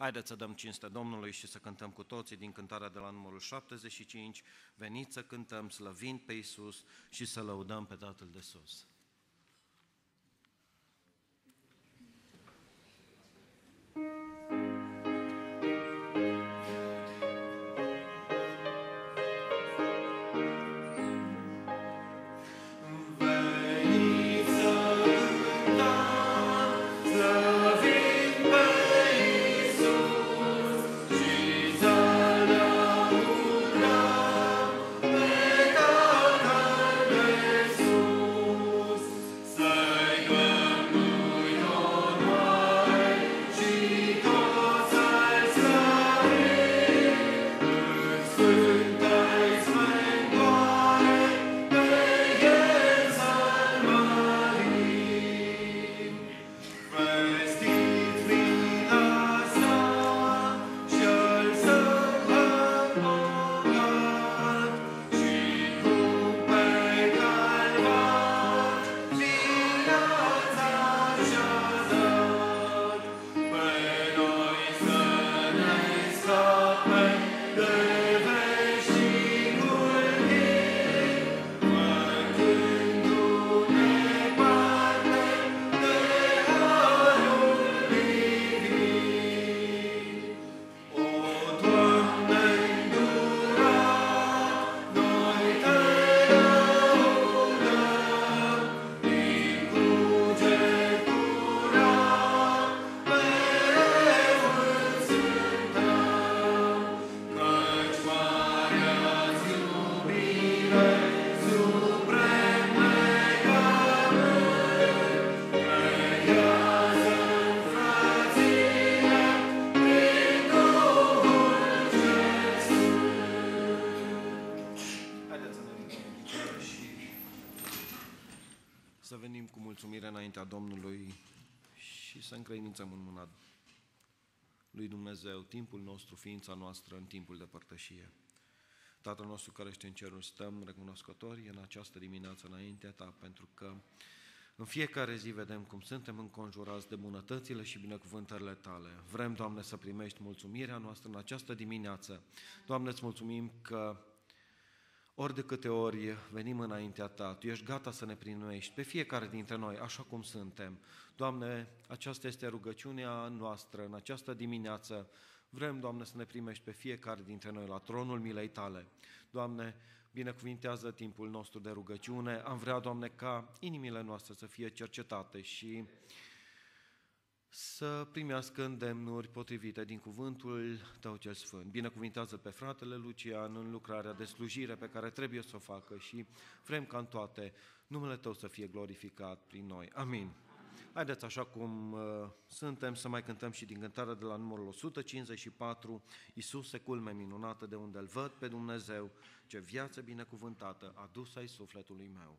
Haideți să dăm cinste Domnului și să cântăm cu toții din cântarea de la numărul 75. Veniți să cântăm slăvind pe Iisus și să lăudăm pe Tatăl de sus. Încredințăm în mâna lui Dumnezeu timpul nostru, ființa noastră în timpul de părtășie. Tatăl nostru care ești în cerul, stăm recunoscători în această dimineață înaintea Ta, pentru că în fiecare zi vedem cum suntem înconjurați de bunătățile și binecuvântările Tale. Vrem, Doamne, să primești mulțumirea noastră în această dimineață. Doamne, îți mulțumim că ori de câte ori venim înaintea Ta, Tu ești gata să ne primești pe fiecare dintre noi, așa cum suntem. Doamne, aceasta este rugăciunea noastră în această dimineață. Vrem, Doamne, să ne primești pe fiecare dintre noi la tronul milei Tale. Doamne, binecuvintează timpul nostru de rugăciune. Am vrea, Doamne, ca inimile noastre să fie cercetate și să primească îndemnuri potrivite din cuvântul Tău cel Sfânt. Binecuvintează pe fratele Lucian în lucrarea de slujire pe care trebuie să o facă și vrem ca în toate numele Tău să fie glorificat prin noi. Amin. Haideți așa cum uh, suntem să mai cântăm și din cântarea de la numărul 154, Iisuse culme minunată de unde îl văd pe Dumnezeu, ce viață binecuvântată adusă ai sufletului meu.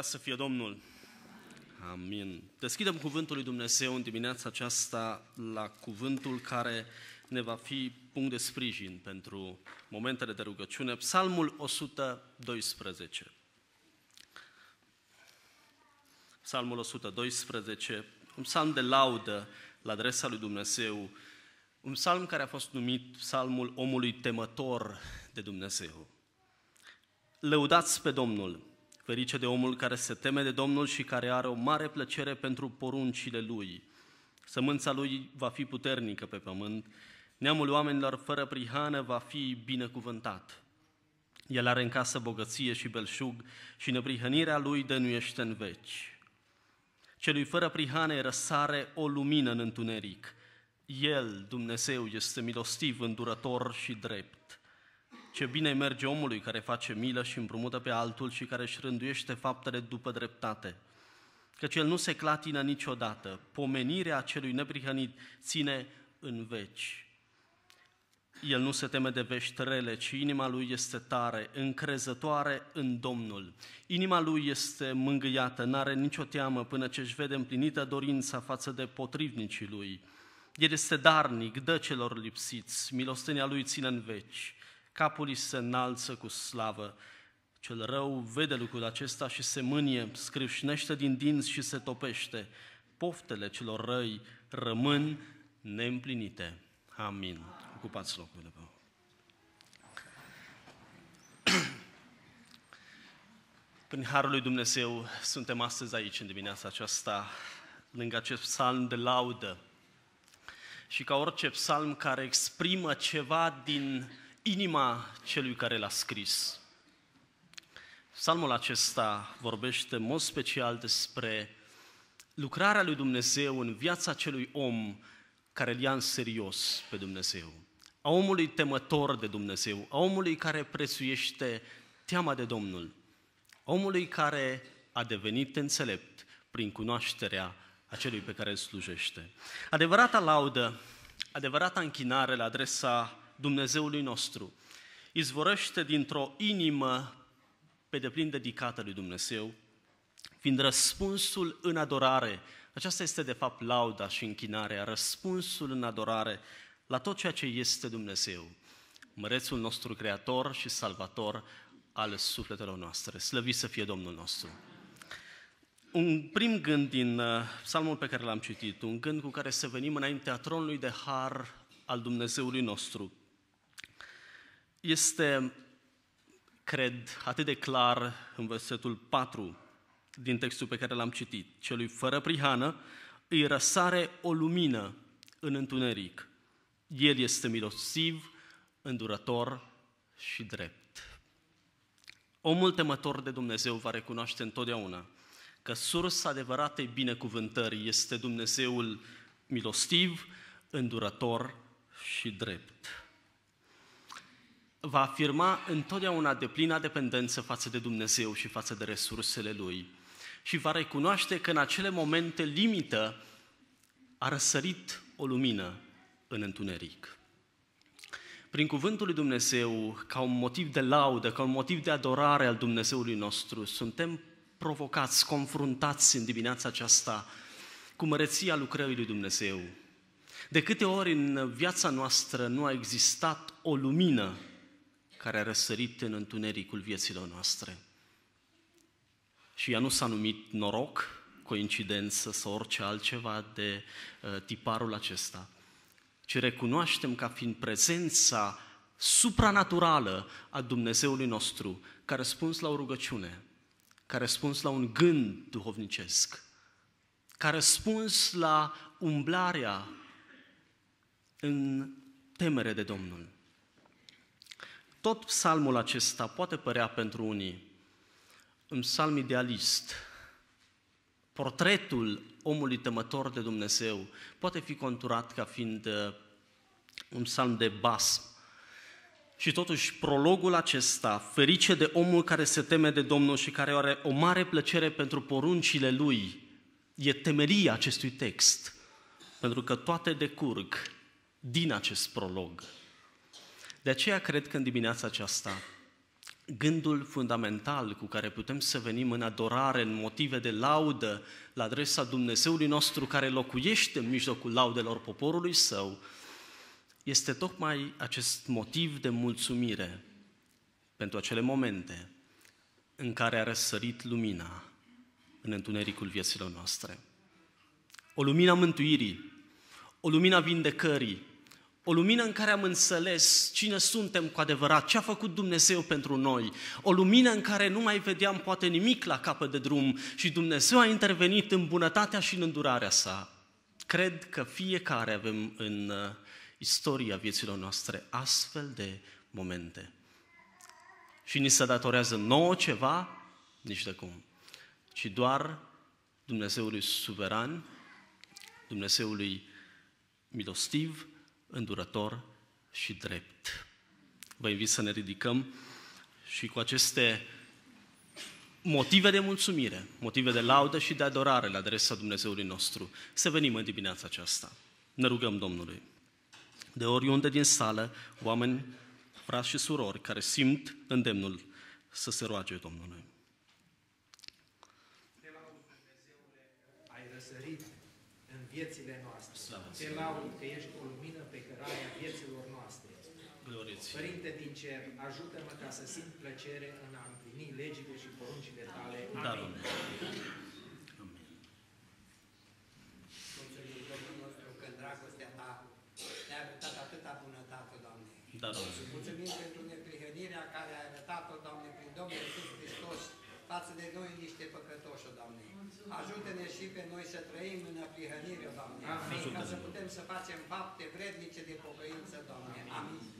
Lăudați să fie Domnul! Amin. Deschidem cuvântul lui Dumnezeu în dimineața aceasta la cuvântul care ne va fi punct de sprijin pentru momentele de rugăciune, Psalmul 112. Psalmul 112, un psalm de laudă la adresa lui Dumnezeu, un psalm care a fost numit psalmul omului temător de Dumnezeu. Lăudați pe Domnul, ferice de omul care se teme de Domnul și care are o mare plăcere pentru poruncile Lui. Sămânța Lui va fi puternică pe pământ, neamul oamenilor fără prihană va fi binecuvântat. El are în casă bogăție și belșug și neprihănirea Lui dănuiește în veci. Celui fără prihană răsare o lumină în întuneric. El, Dumnezeu, este milostiv, îndurător și drept. Ce bine merge omului care face milă și împrumută pe altul și care își rânduiește faptele după dreptate. Căci el nu se clatină niciodată. Pomenirea celui neprihănit ține în veci. El nu se teme de vești rele, ci inima lui este tare, încrezătoare în Domnul. Inima lui este mângâiată, n-are nicio teamă până ce își vede împlinită dorința față de potrivnicii lui. El este darnic, dă celor lipsiți, milostenia lui ține în veci capul îi se înalță cu slavă. Cel rău vede lucrul acesta și se mânie, scrâșnește din dinți și se topește. Poftele celor răi rămân neîmplinite. Amin. Ocupați locurile. Prin Harul lui Dumnezeu suntem astăzi aici, în dimineața aceasta, lângă acest psalm de laudă. Și ca orice psalm care exprimă ceva din inima celui care l-a scris. Psalmul acesta vorbește în mod special despre lucrarea lui Dumnezeu în viața celui om care îl ia în serios pe Dumnezeu. A omului temător de Dumnezeu, a omului care prețuiește teama de Domnul, a omului care a devenit înțelept prin cunoașterea acelui pe care îl slujește. Adevărata laudă, adevărata închinare la adresa Dumnezeului nostru izvorăște dintr-o inimă pe deplin dedicată lui Dumnezeu, fiind răspunsul în adorare. Aceasta este de fapt lauda și închinarea, răspunsul în adorare la tot ceea ce este Dumnezeu, mărețul nostru creator și salvator al sufletelor noastre. Slăvit să fie Domnul nostru! Un prim gând din uh, psalmul pe care l-am citit, un gând cu care să venim înaintea tronului de har al Dumnezeului nostru, este, cred, atât de clar în versetul 4 din textul pe care l-am citit. Celui fără prihană îi răsare o lumină în întuneric. El este milosiv, îndurător și drept. Omul temător de Dumnezeu va recunoaște întotdeauna că sursa adevăratei binecuvântări este Dumnezeul milostiv, îndurător și drept va afirma întotdeauna de plină dependență față de Dumnezeu și față de resursele Lui și va recunoaște că în acele momente limită a răsărit o lumină în întuneric. Prin cuvântul lui Dumnezeu, ca un motiv de laudă, ca un motiv de adorare al Dumnezeului nostru, suntem provocați, confruntați în dimineața aceasta cu măreția lucrării lui Dumnezeu. De câte ori în viața noastră nu a existat o lumină care a răsărit în întunericul vieților noastre. Și ea nu s-a numit noroc, coincidență sau orice altceva de uh, tiparul acesta, ci recunoaștem ca fiind prezența supranaturală a Dumnezeului nostru, ca răspuns la o rugăciune, ca răspuns la un gând duhovnicesc, ca răspuns la umblarea în temere de Domnul. Tot psalmul acesta poate părea pentru unii un psalm idealist. Portretul omului temător de Dumnezeu poate fi conturat ca fiind uh, un psalm de basm. Și totuși, prologul acesta, ferice de omul care se teme de Domnul și care are o mare plăcere pentru poruncile lui, e temelia acestui text, pentru că toate decurg din acest prolog. De aceea cred că în dimineața aceasta gândul fundamental cu care putem să venim în adorare, în motive de laudă la adresa Dumnezeului nostru care locuiește în mijlocul laudelor poporului său, este tocmai acest motiv de mulțumire pentru acele momente în care a răsărit lumina în întunericul vieților noastre. O lumină a mântuirii, o lumină a vindecării, o lumină în care am înțeles cine suntem cu adevărat, ce a făcut Dumnezeu pentru noi, o lumină în care nu mai vedeam poate nimic la capăt de drum și Dumnezeu a intervenit în bunătatea și în îndurarea sa. Cred că fiecare avem în uh, istoria vieților noastre astfel de momente. Și ni se datorează nouă ceva, nici de cum, ci doar Dumnezeului suveran, Dumnezeului milostiv, îndurător și drept. Vă invit să ne ridicăm și cu aceste motive de mulțumire, motive de laudă și de adorare la adresa Dumnezeului nostru, să venim în dimineața aceasta. Ne rugăm Domnului. De oriunde din sală, oameni, frați și surori care simt îndemnul să se roage Domnului. ai răsărit în viețile noastre. Te laud că ești o lumină pe cărarea vieților noastre. Gloriți. Părinte din cer, ajută-mă ca să simt plăcere în a împlini legile și poruncile tale. Da, Amin. Doamne. Mulțumim, Domnul nostru, că în dragostea Ta ne-a arătat atâta bunătate, Doamne. Da, Doamne. Mulțumim pentru neprihănirea care a arătat-o, Doamne, prin Domnul Iisus Hristos față de noi niște păcătoși, o Doamne. Ajută-ne și pe noi să trăim în neprihănire, Doamne. Amin. Ca să putem să facem fapte vrednice de pocăință, Doamne. Amin. Amin.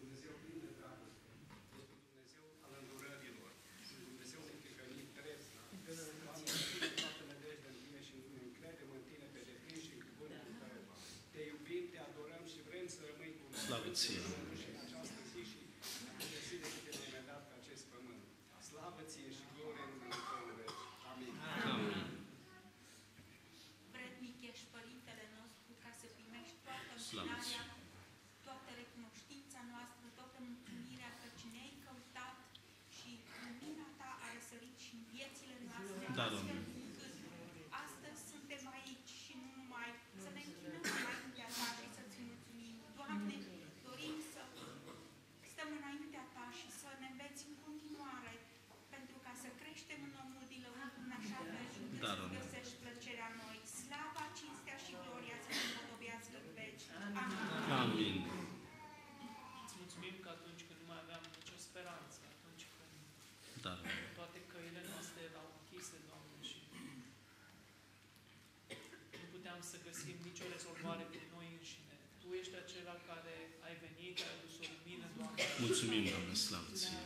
Dumnezeu plin de dragoste, este Dumnezeu al îndurărilor, este Dumnezeu neprihănit drept. Doamne, pune toată nădejdea în Tine și în Tine, încredem în Tine pe deplin și în cuvântul Tău. Te iubim, Te adorăm și vrem să rămâi cu noi. Slavă Ție. Și în această zi și în aceste zile câte ne-ai dat pe acest pământ. Slavă Ție și glorie în numele Tău în veci. Amin. Amin. Vrednic ești, Părintele nostru, ca să primești toată Slavă închinarea, toată recunoștința noastră, toată mulțumirea că cine ai căutat și lumina Ta a răsărit și în viețile noastre, Da, astfel Doamne. încât astăzi suntem aici și nu numai să ne închinăm înaintea Ta și să-ți mulțumim. Doamne, dorim să stăm înaintea Ta și să ne înveți în continuare pentru ca să creștem în omul din lăuntru în așa fel încât Da, să Doamne. găsești plăcerea în noi. Slava, cinstea și gloria să ne împodobească în veci. Amin. Amin. Îți mulțumim că atunci când nu mai aveam nicio speranță, atunci când Da, Doamne. toate căile noastre erau închise, Doamne, și nu puteam să găsim nicio rezolvare prin noi înșine. Tu ești acela care ai venit, ai adus o lumină, Doamne, Mulțumim, Doamne, slavă Ție.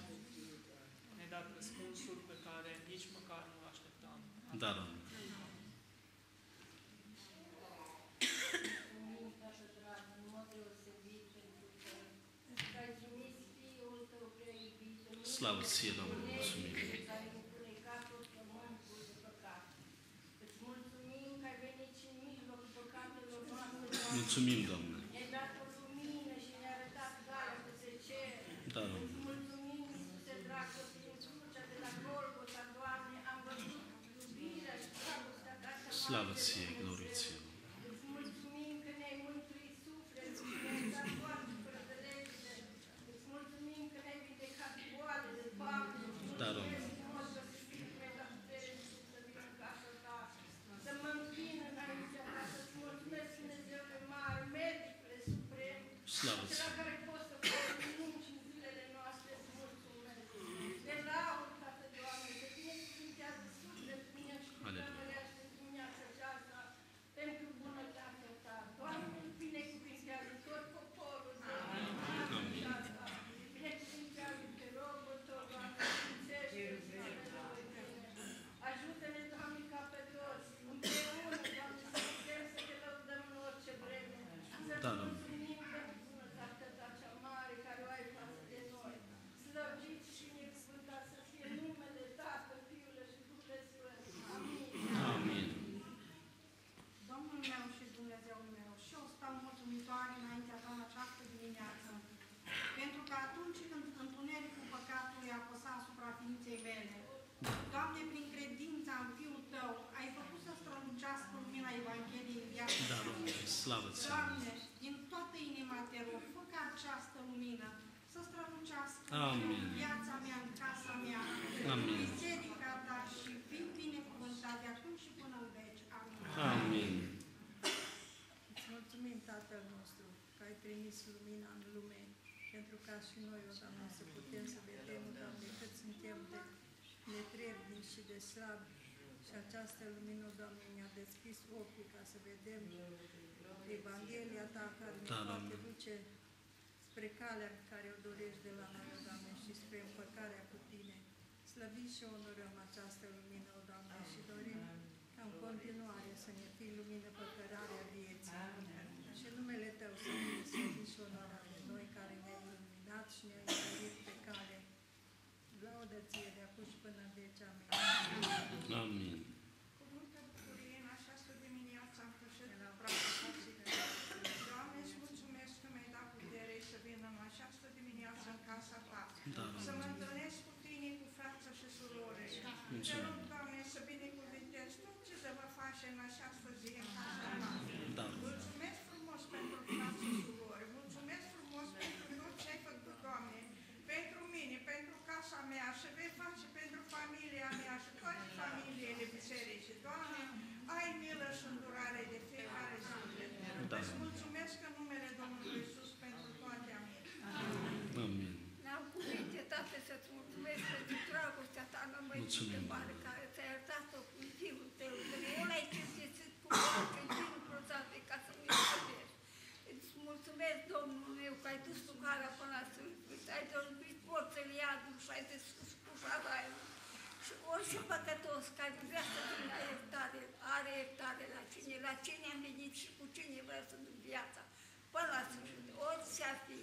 ne-ai dat răspunsul pe care nici măcar nu îl așteptam. Da, Doamne. Așa drag, în mod deosebit, pentru că ai trimis Fiul Tău prea iubit, în Slavă Ție, Doamne, mulțumim. care întunecat tot pământul de păcat. Îți mulțumim că ai venit și în mijlocul păcatelor noastre, Doamne. Mulțumim, Doamne. Ne-ai dat o lumină și ne-ai arătat calea pe se cer. Da, Doamne. Îți mulțumim, Iisuse drag, că prin crucea de la Golgota, Doamne, am văzut iubirea și dragostea Ta cea mare Slavă de Ție, Dumnezeu. glorie Ție. Um. Pentru ca și noi, o Doamne, să putem să vedem, o Doamne, cât suntem de netrebnici și de slabi. Și această lumină, o Doamne, ne-a deschis ochii ca să vedem Evanghelia Ta care ne Da, poate Doamne. duce spre calea care o dorești de la noi, o Doamne, și spre împăcarea cu Tine. Slăviți și onorăm această lumină, o Doamne, și dorim ca în continuare să ne fii lumină pe cărarea vieții. Și numele Tău să fie slăvit și onorat de noi care ne-ai iluminat și ne-ai întărit pe cale. Laudă Ție de acum și până în veci. Amin. Amin. Cu multă bucurie în această dimineață am pășit De la brațul Faților. Doamne, îți mulțumesc că mi-ai dat putere să vin în această dimineață în casa Ta. Da, Să mă întâlnesc cu Tine, cu frață și surore. Te Mulțumim. rog, Doamne, să binecuvintezi tot ce se va face în această zi în casa Ta. Da. Mulțumesc frumos pentru frață și surori. Mulțumesc frumos pentru tot ce ai făcut, Doamne. Pentru mine, pentru casa mea și vei face pentru familia mea și toate familiile bisericii. Doamne, ai milă și îndurare de fiecare suflet. Da. Îți mulțumesc în numele Domnului Iisus pentru toate. Amin. Amin. N-am cuvinte, Tată, să-ți mulțumesc pentru dragostea ta nămăițită Mulțumim. mare, care ți-ai arătat-o cu Fiul tău, că El ai cercețit cu moarte în vinul cruzate ca să nu-i vedești. Îți mulțumesc, Domnul meu, că ai dus lucrarea până la sfârșit, ai dăruit porțele iadului și ai deschis ușa raiului. Și orice păcătos care vrea să vină iertare, are iertare la cine, la cine am venit și cu cine vrea să duc viața. Până la sfârșit, orice ar fi,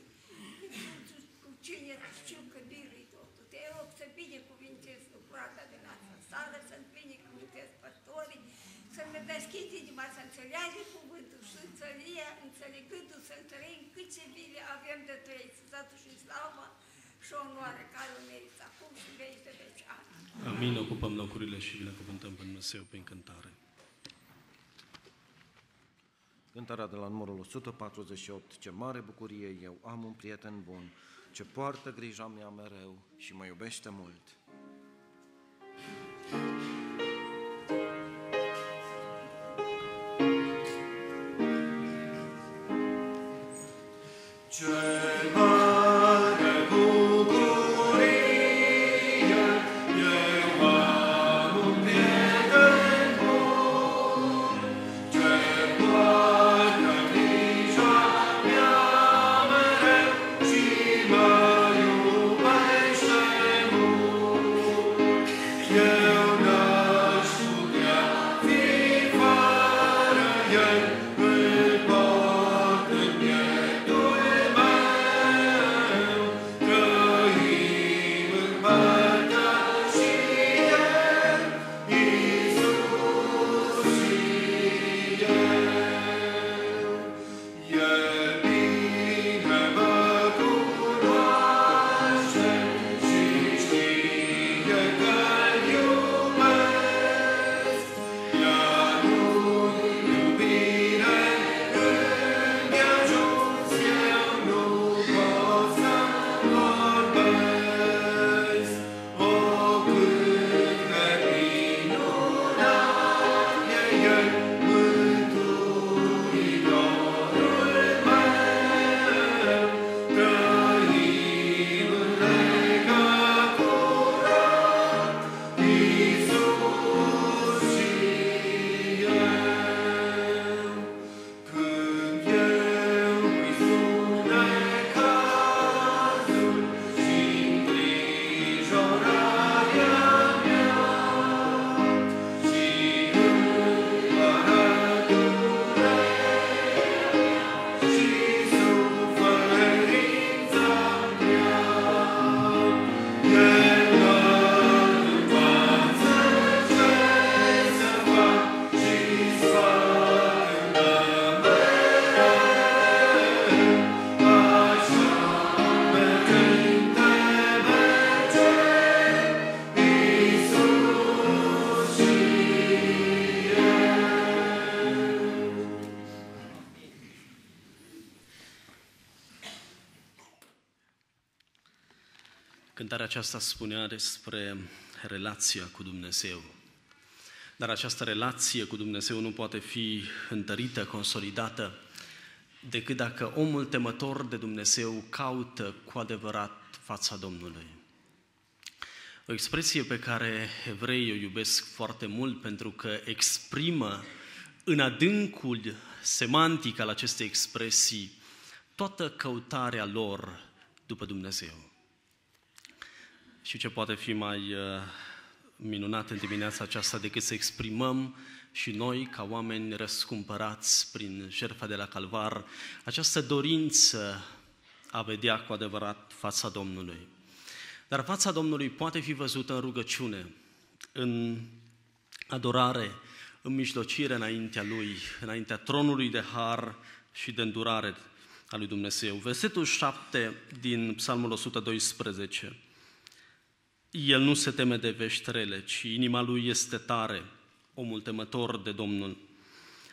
cu cine știu că birui totul. Te rog să binecuvintezi lucrarea din asta sală, să-mi binecuvintezi păstorii, să-mi deschid inima să înțeleagă cuvântul și înțelie, înțelegându să întărim cât ce bine avem de trăit, să dată și slava și onoare care o merită acum și veci de veci ani. Amin. Ocupăm locurile și binecuvântăm pe Dumnezeu prin cântare. Cântarea de la numărul 148, ce mare bucurie eu am un prieten bun, ce poartă grija mea mereu și mă iubește mult. Aceasta spunea despre relația cu Dumnezeu. Dar această relație cu Dumnezeu nu poate fi întărită, consolidată, decât dacă omul temător de Dumnezeu caută cu adevărat fața Domnului. O expresie pe care evreii o iubesc foarte mult pentru că exprimă în adâncul semantic al acestei expresii toată căutarea lor după Dumnezeu. Și ce poate fi mai uh, minunat în dimineața aceasta decât să exprimăm și noi, ca oameni răscumpărați prin jertfa de la Calvar, această dorință a vedea cu adevărat fața Domnului. Dar fața Domnului poate fi văzută în rugăciune, în adorare, în mijlocire înaintea Lui, înaintea tronului de har și de îndurare a lui Dumnezeu. Versetul 7 din Psalmul 112. El nu se teme de veștrele, ci inima lui este tare, omul temător de Domnul.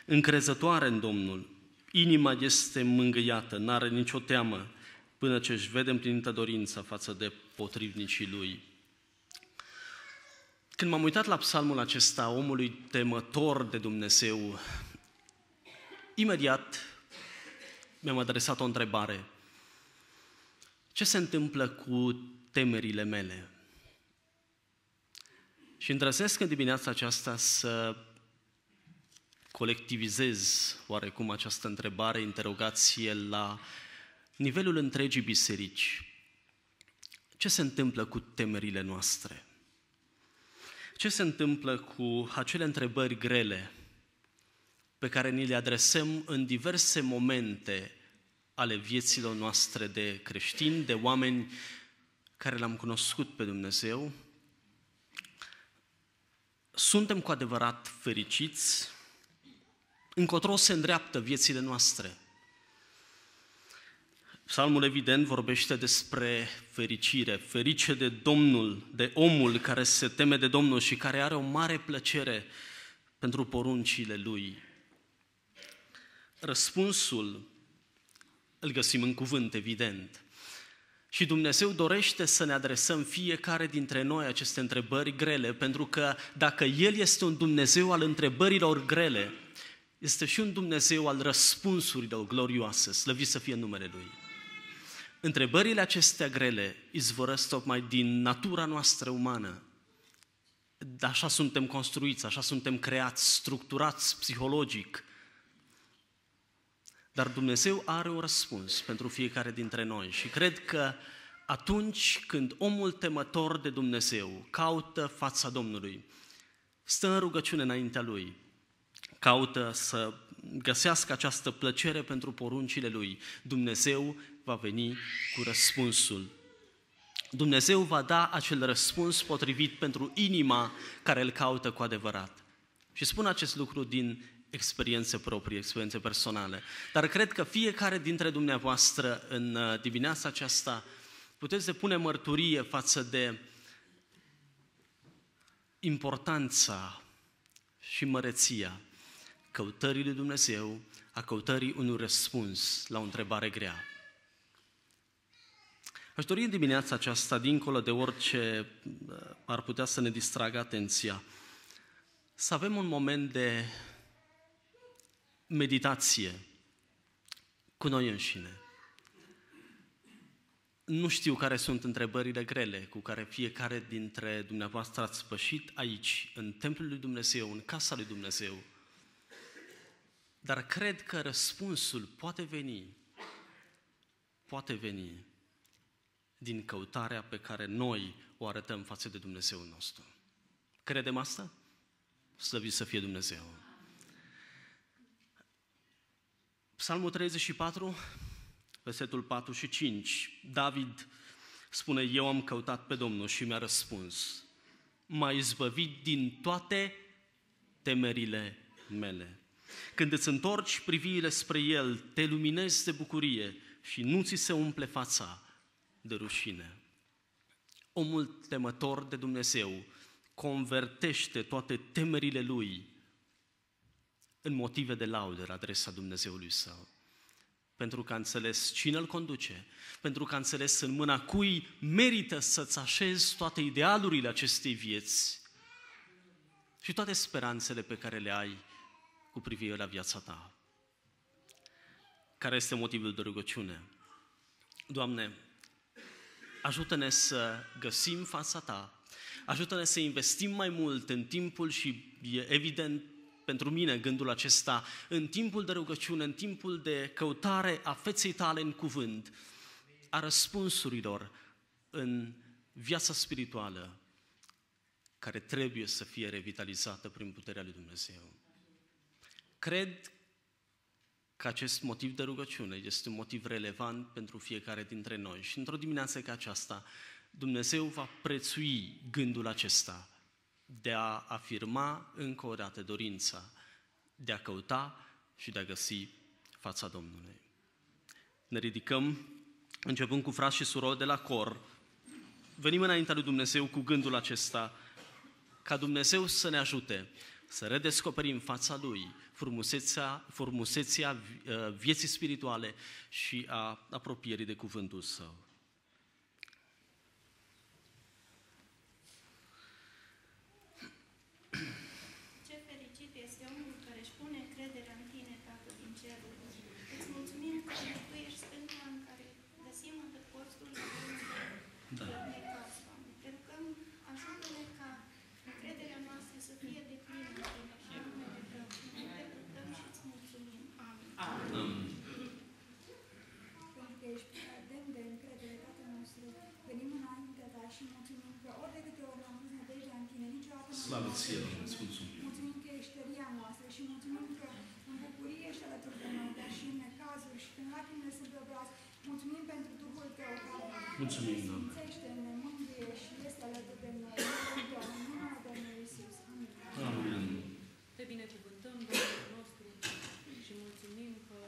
Încrezătoare în Domnul, inima este mângâiată, n-are nicio teamă, până ce își vede împlinită dorința față de potrivnicii lui. Când m-am uitat la psalmul acesta, omului temător de Dumnezeu, imediat mi-am adresat o întrebare. Ce se întâmplă cu temerile mele? Și îndrăznesc în dimineața aceasta să colectivizez oarecum această întrebare, interogație la nivelul întregii biserici. Ce se întâmplă cu temerile noastre? Ce se întâmplă cu acele întrebări grele pe care ni le adresăm în diverse momente ale vieților noastre de creștini, de oameni care l-am cunoscut pe Dumnezeu, suntem cu adevărat fericiți? Încotro se îndreaptă viețile noastre? Psalmul evident vorbește despre fericire, ferice de Domnul, de omul care se teme de Domnul și care are o mare plăcere pentru poruncile lui. Răspunsul îl găsim în cuvânt, evident. Și Dumnezeu dorește să ne adresăm fiecare dintre noi aceste întrebări grele, pentru că dacă El este un Dumnezeu al întrebărilor grele, este și un Dumnezeu al răspunsurilor glorioase, slăvit să fie numele Lui. Întrebările acestea grele izvorăsc tocmai din natura noastră umană. Așa suntem construiți, așa suntem creați, structurați psihologic. Dar Dumnezeu are un răspuns pentru fiecare dintre noi și cred că atunci când omul temător de Dumnezeu caută fața Domnului, stă în rugăciune înaintea Lui, caută să găsească această plăcere pentru poruncile Lui, Dumnezeu va veni cu răspunsul. Dumnezeu va da acel răspuns potrivit pentru inima care îl caută cu adevărat. Și spun acest lucru din experiențe proprii, experiențe personale. Dar cred că fiecare dintre dumneavoastră în uh, dimineața aceasta puteți depune mărturie față de importanța și măreția căutării lui Dumnezeu, a căutării unui răspuns la o întrebare grea. Aș dori în dimineața aceasta, dincolo de orice uh, ar putea să ne distragă atenția, să avem un moment de meditație cu noi înșine. Nu știu care sunt întrebările grele cu care fiecare dintre dumneavoastră ați pășit aici, în templul lui Dumnezeu, în casa lui Dumnezeu. Dar cred că răspunsul poate veni, poate veni din căutarea pe care noi o arătăm față de Dumnezeu nostru. Credem asta? Slăvit să fie Dumnezeu! Psalmul 34, versetul 4 și 5. David spune, eu am căutat pe Domnul și mi-a răspuns. M-a izbăvit din toate temerile mele. Când îți întorci privirile spre El, te luminezi de bucurie și nu ți se umple fața de rușine. Omul temător de Dumnezeu convertește toate temerile lui în motive de laudă la adresa Dumnezeului său. pentru că a înțeles cine îl conduce, pentru că a înțeles în mâna cui merită să-ți așezi toate idealurile acestei vieți și toate speranțele pe care le ai cu privire la viața ta. Care este motivul de rugăciune? Doamne, ajută-ne să găsim fața Ta, ajută-ne să investim mai mult în timpul și, e evident, pentru mine gândul acesta, în timpul de rugăciune, în timpul de căutare a feței tale în cuvânt, a răspunsurilor în viața spirituală, care trebuie să fie revitalizată prin puterea lui Dumnezeu. Cred că acest motiv de rugăciune este un motiv relevant pentru fiecare dintre noi. Și într-o dimineață ca aceasta, Dumnezeu va prețui gândul acesta de a afirma încă o dată dorința de a căuta și de a găsi fața Domnului. Ne ridicăm, începând cu frați și surori de la cor, venim înaintea lui Dumnezeu cu gândul acesta, ca Dumnezeu să ne ajute să redescoperim fața Lui, frumusețea, frumusețea uh, vieții spirituale și a apropierii de cuvântul Său. Ce fericit este omul care își pune încrederea în tine, Tată din cerul. Îți mulțumim că tu ești stânca în care găsim adăpostul la Da. necaz, Doamne. Te rugăm, ajută-ne ca încrederea noastră să fie de plină în tine și în numele Tău. Noi te rugăm și îți mulțumim. Amin. Pentru că ești prea demn de încredere, Tatăl nostru, venim înaintea Ta și mulțumim că ori de câte ori am pus nădejdea în Tine, niciodată nu Slavă am ție, fost Doamne, îți rușine. mulțumim. Mulțumim că ești tăria noastră și mulțumim că în bucurie ești alături de noi, dar și în necazuri și când lacrimile sunt pe obraz. Mulțumim pentru Duhul Tău care Mulțumim, ne Doamne. sfințește, ne mângâie și este alături de noi. Doamne, în numele Domnului Iisus. Amin. Amin. Te binecuvântăm, Domnul nostru, și mulțumim că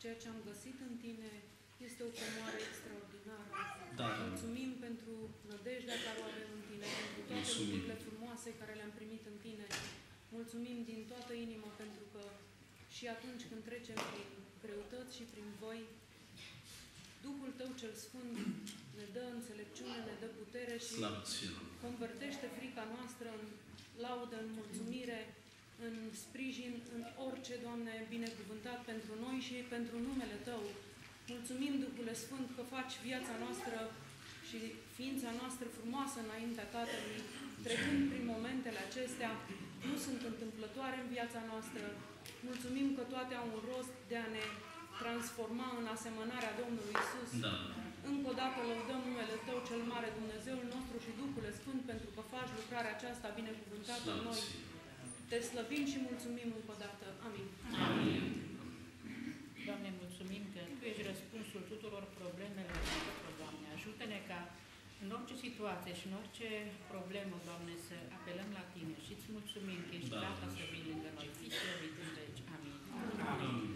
ceea ce am găsit în Tine este o comoară extraordinară. Da. Mulțumim pentru nădejdea care o avem în Tine, pentru toate Mulțumim. lucrurile frumoase care le-am primit în Tine. Mulțumim din toată inima pentru că și atunci când trecem prin greutăți și prin voi, Duhul Tău cel Sfânt ne dă înțelepciune, ne dă putere și Slavă ție, Doamne. convertește frica noastră în laudă, în mulțumire, în sprijin, în orice, Doamne, binecuvântat pentru noi și pentru numele Tău. Mulțumim, Duhule Sfânt, că faci viața noastră și ființa noastră frumoasă înaintea Tatălui, trecând prin momentele acestea, nu sunt întâmplătoare în viața noastră. Mulțumim că toate au un rost de a ne transforma în asemănarea Domnului Isus. Da. Încă o dată lăudăm numele Tău cel mare, Dumnezeul nostru și Duhul Sfânt, pentru că faci lucrarea aceasta binecuvântată în Slavă noi. ție. Te slăvim și mulțumim încă o dată. Amin. Doamne, mulțumim că Tu ești răspunsul tuturor problemelor noastre, Doamne. Ajută-ne ca în orice situație și în orice problemă, Doamne, să apelăm la Tine și îți mulțumim că ești Da, gata Doamne. să vii lângă noi. Fii slăvit în veci. Amin. Amin.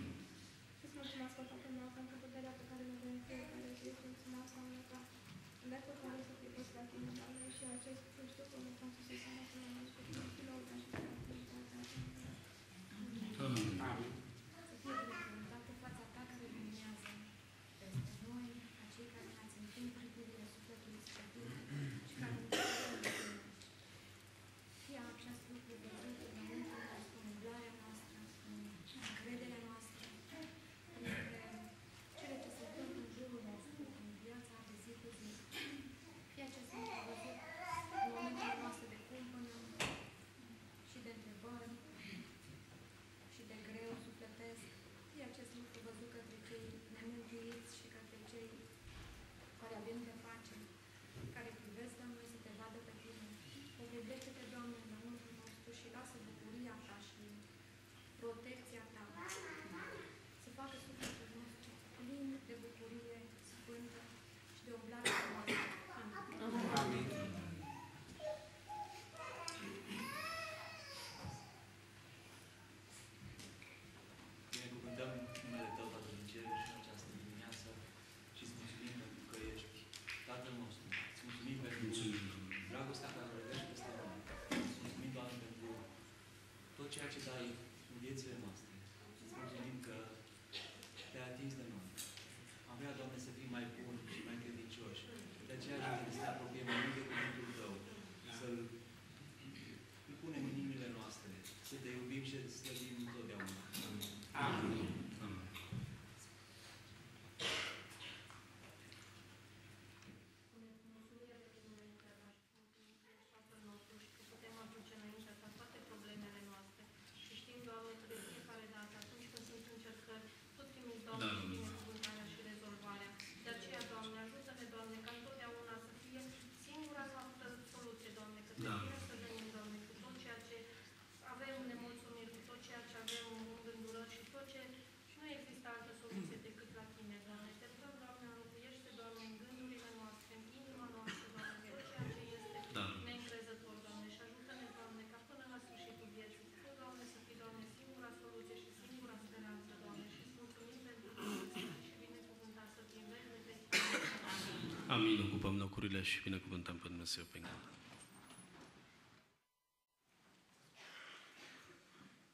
Amin. Amin. Ocupăm locurile și binecuvântăm pe Dumnezeu pe gând.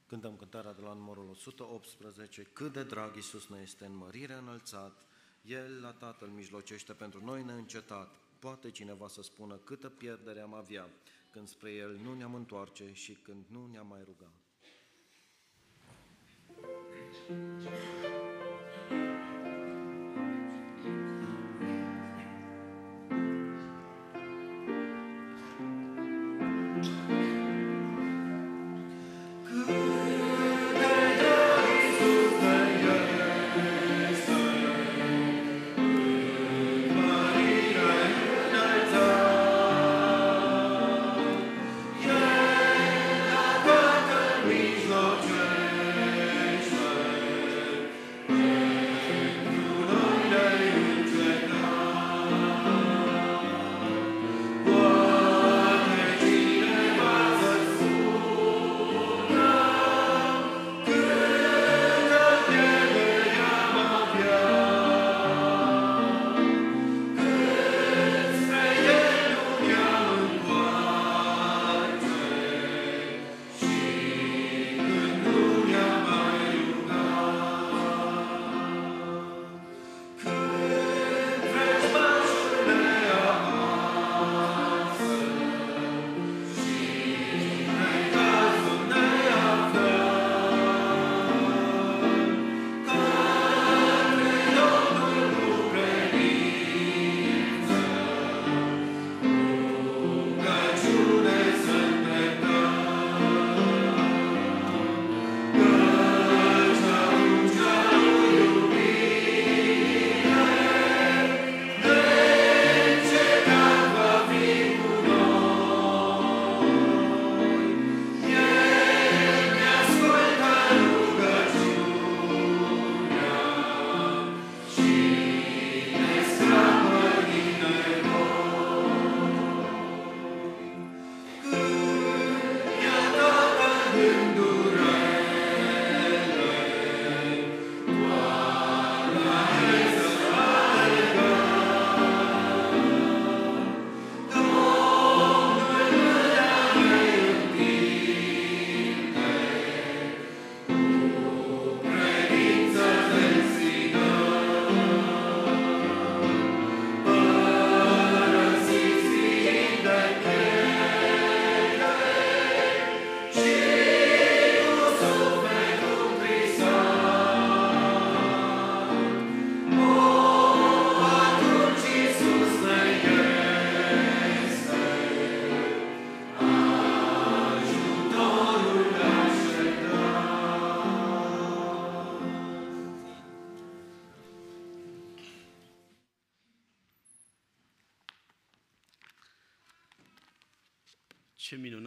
Cântăm cântarea de la numărul 118, Cât de drag Iisus ne este în mărire înălțat, El la Tatăl mijlocește pentru noi neîncetat. Poate cineva să spună câtă pierdere am avea când spre El nu ne-am întoarce și când nu ne-am mai ruga. Ce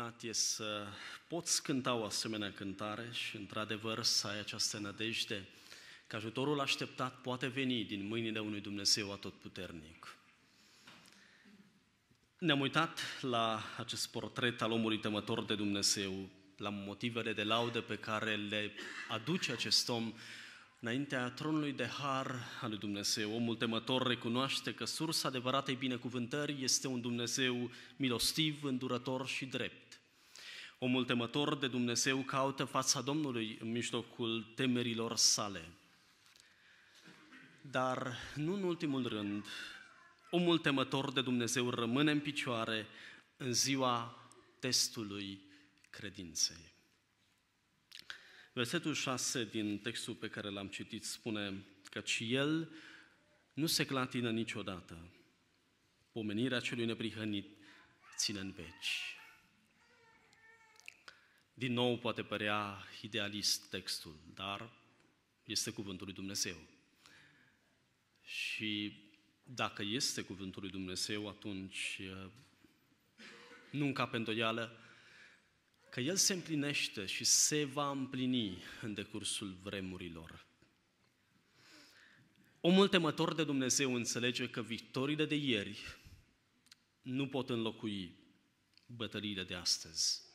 minunat e să poți cânta o asemenea cântare și, într-adevăr, să ai această nădejde că ajutorul așteptat poate veni din mâinile unui Dumnezeu atotputernic. Ne-am uitat la acest portret al omului temător de Dumnezeu, la motivele de laudă pe care le aduce acest om înaintea tronului de har al lui Dumnezeu. Omul temător recunoaște că sursa adevăratei binecuvântări este un Dumnezeu milostiv, îndurător și drept. Omul temător de Dumnezeu caută fața Domnului în mijlocul temerilor sale. Dar nu în ultimul rând, omul temător de Dumnezeu rămâne în picioare în ziua testului credinței. Versetul 6 din textul pe care l-am citit spune că și el nu se clatină niciodată. Pomenirea celui neprihănit ține în veci. Din nou poate părea idealist textul, dar este cuvântul lui Dumnezeu. Și dacă este cuvântul lui Dumnezeu, atunci nu încape îndoială că El se împlinește și se va împlini în decursul vremurilor. Omul temător de Dumnezeu înțelege că victoriile de ieri nu pot înlocui bătăliile de astăzi.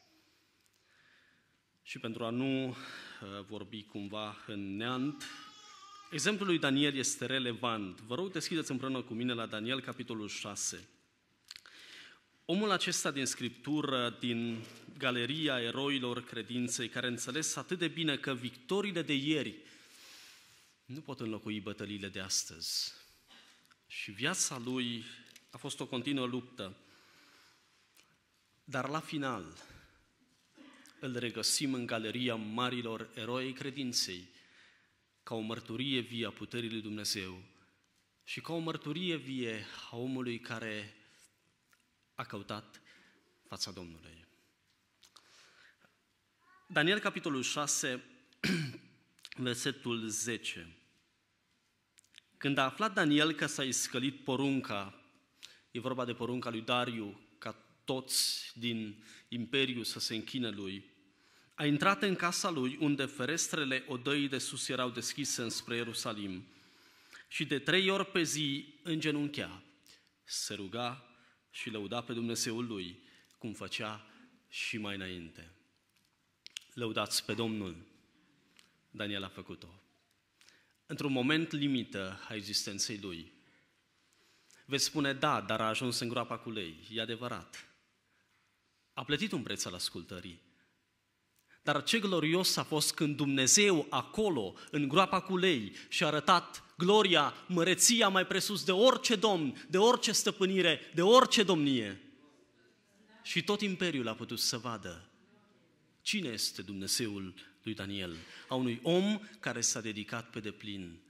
Și pentru a nu uh, vorbi cumva în neant, exemplul lui Daniel este relevant. Vă rog, deschideți împreună cu mine la Daniel, capitolul 6. Omul acesta din Scriptură, din galeria eroilor credinței, care a înțeles atât de bine că victoriile de ieri nu pot înlocui bătăliile de astăzi. Și viața lui a fost o continuă luptă. Dar la final îl regăsim în galeria marilor eroi credinței, ca o mărturie vie a puterii lui Dumnezeu și ca o mărturie vie a omului care a căutat fața Domnului. Daniel, capitolul 6, versetul 10. Când a aflat Daniel că s-a iscălit porunca, e vorba de porunca lui Dariu, ca toți din imperiu să se închină lui, a intrat în casa lui unde ferestrele odăii de sus erau deschise înspre Ierusalim și de trei ori pe zi îngenunchea, se ruga și lăuda pe Dumnezeul lui, cum făcea și mai înainte. Lăudați pe Domnul! Daniel a făcut-o. Într-un moment limită a existenței lui. Veți spune, da, dar a ajuns în groapa cu lei. E adevărat. A plătit un preț al ascultării. Dar ce glorios a fost când Dumnezeu acolo, în groapa cu lei, și-a arătat gloria, măreția mai presus de orice domn, de orice stăpânire, de orice domnie. Și tot imperiul a putut să vadă cine este Dumnezeul lui Daniel, a unui om care s-a dedicat pe deplin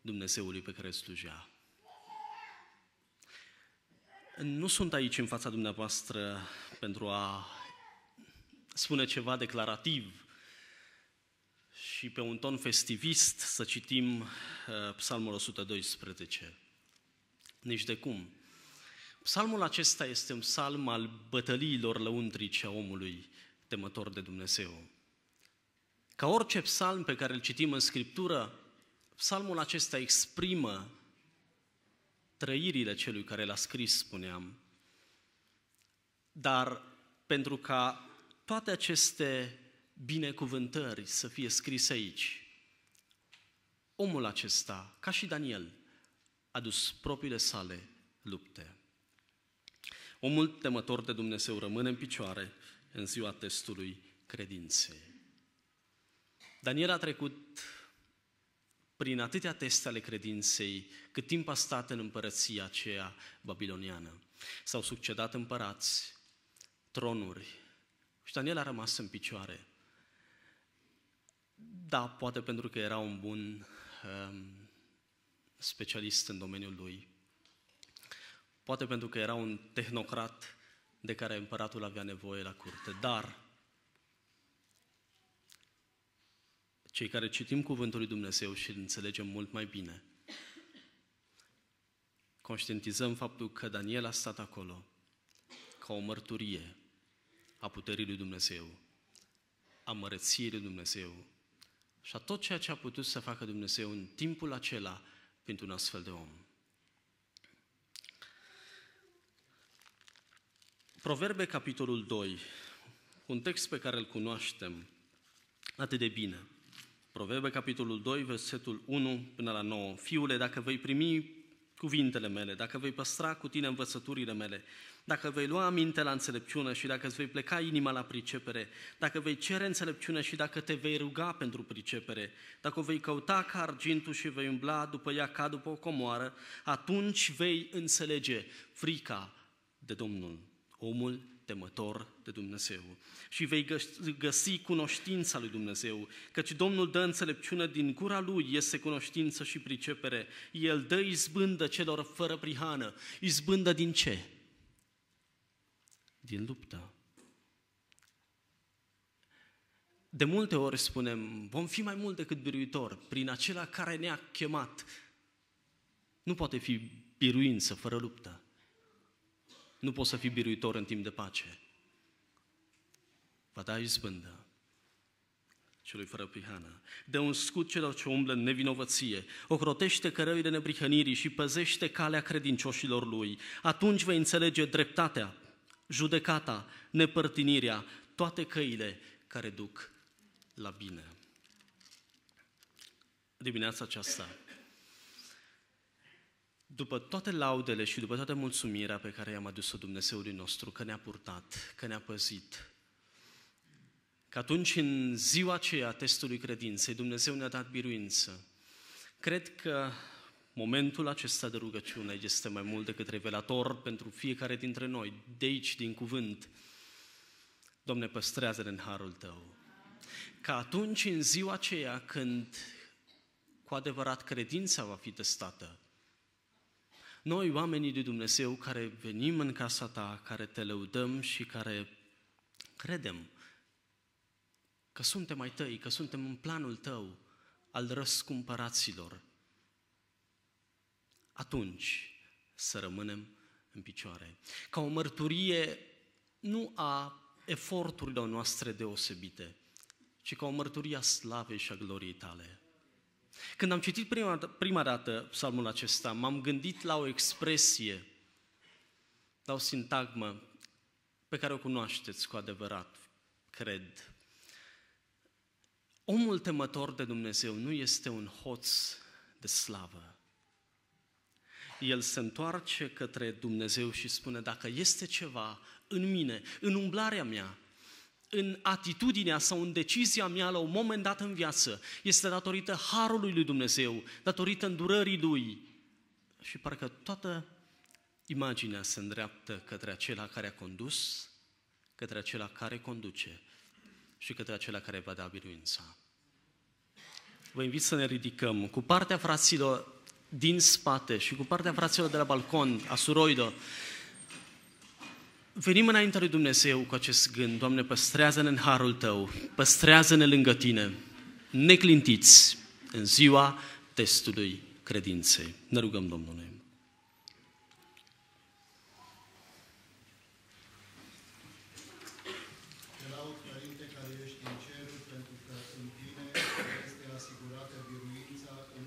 Dumnezeului pe care slujea. Nu sunt aici în fața dumneavoastră pentru a spune ceva declarativ și pe un ton festivist să citim uh, Psalmul 112. Nici de cum. Psalmul acesta este un psalm al bătăliilor lăuntrice a omului temător de Dumnezeu. Ca orice psalm pe care îl citim în Scriptură, psalmul acesta exprimă trăirile celui care l-a scris, spuneam. Dar pentru ca toate aceste binecuvântări să fie scrise aici, omul acesta, ca și Daniel, a dus propriile sale lupte. Omul temător de Dumnezeu rămâne în picioare în ziua testului credinței. Daniel a trecut prin atâtea teste ale credinței, cât timp a stat în împărăția aceea babiloniană. S-au succedat împărați, tronuri, și Daniel a rămas în picioare. Da, poate pentru că era un bun um, specialist în domeniul lui. Poate pentru că era un tehnocrat de care împăratul avea nevoie la curte. Dar cei care citim cuvântul lui Dumnezeu și îl înțelegem mult mai bine, conștientizăm faptul că Daniel a stat acolo ca o mărturie a puterii lui Dumnezeu, a măreției lui Dumnezeu și a tot ceea ce a putut să facă Dumnezeu în timpul acela pentru un astfel de om. Proverbe, capitolul 2, un text pe care îl cunoaștem atât de bine. Proverbe, capitolul 2, versetul 1 până la 9. Fiule, dacă vei primi cuvintele mele, dacă vei păstra cu tine învățăturile mele, dacă vei lua aminte la înțelepciune și dacă îți vei pleca inima la pricepere, dacă vei cere înțelepciune și dacă te vei ruga pentru pricepere, dacă o vei căuta ca argintul și vei umbla după ea ca după o comoară, atunci vei înțelege frica de Domnul, omul temător de Dumnezeu. Și vei găsi cunoștința lui Dumnezeu, căci Domnul dă înțelepciune din gura lui, este cunoștință și pricepere. El dă izbândă celor fără prihană. Izbândă din ce? Din luptă. De multe ori spunem, vom fi mai mult decât biruitor prin acela care ne-a chemat. Nu poate fi biruință fără luptă. Nu poți să fii biruitor în timp de pace. Va da izbândă celui fără prihană. De un scut celor ce umblă în nevinovăție, ocrotește cărăile neprihănirii și păzește calea credincioșilor lui. Atunci vei înțelege dreptatea, judecata, nepărtinirea, toate căile care duc la bine. Dimineața aceasta după toate laudele și după toată mulțumirea pe care i-am adus-o Dumnezeului nostru, că ne-a purtat, că ne-a păzit, că atunci în ziua aceea testului credinței Dumnezeu ne-a dat biruință, cred că momentul acesta de rugăciune este mai mult decât revelator pentru fiecare dintre noi, de aici, din cuvânt. Doamne, păstrează în harul Tău. Că atunci, în ziua aceea, când cu adevărat credința va fi testată, noi, oamenii de Dumnezeu, care venim în casa ta, care te lăudăm și care credem că suntem ai tăi, că suntem în planul tău al răscumpăraților, atunci să rămânem în picioare. Ca o mărturie nu a eforturilor noastre deosebite, ci ca o mărturie a slavei și a gloriei tale. Când am citit prima, prima dată psalmul acesta, m-am gândit la o expresie, la o sintagmă pe care o cunoașteți cu adevărat, cred. Omul temător de Dumnezeu nu este un hoț de slavă. El se întoarce către Dumnezeu și spune, dacă este ceva în mine, în umblarea mea, în atitudinea sau în decizia mea la un moment dat în viață este datorită harului lui Dumnezeu, datorită îndurării lui. Și parcă toată imaginea se îndreaptă către acela care a condus, către acela care conduce și către acela care va da biruința. Vă invit să ne ridicăm cu partea fraților din spate și cu partea fraților de la balcon, a suroidă, venim înaintea lui Dumnezeu cu acest gând, Doamne, păstrează-ne în harul Tău, păstrează-ne lângă Tine, neclintiți în ziua testului credinței. Ne rugăm Domnului.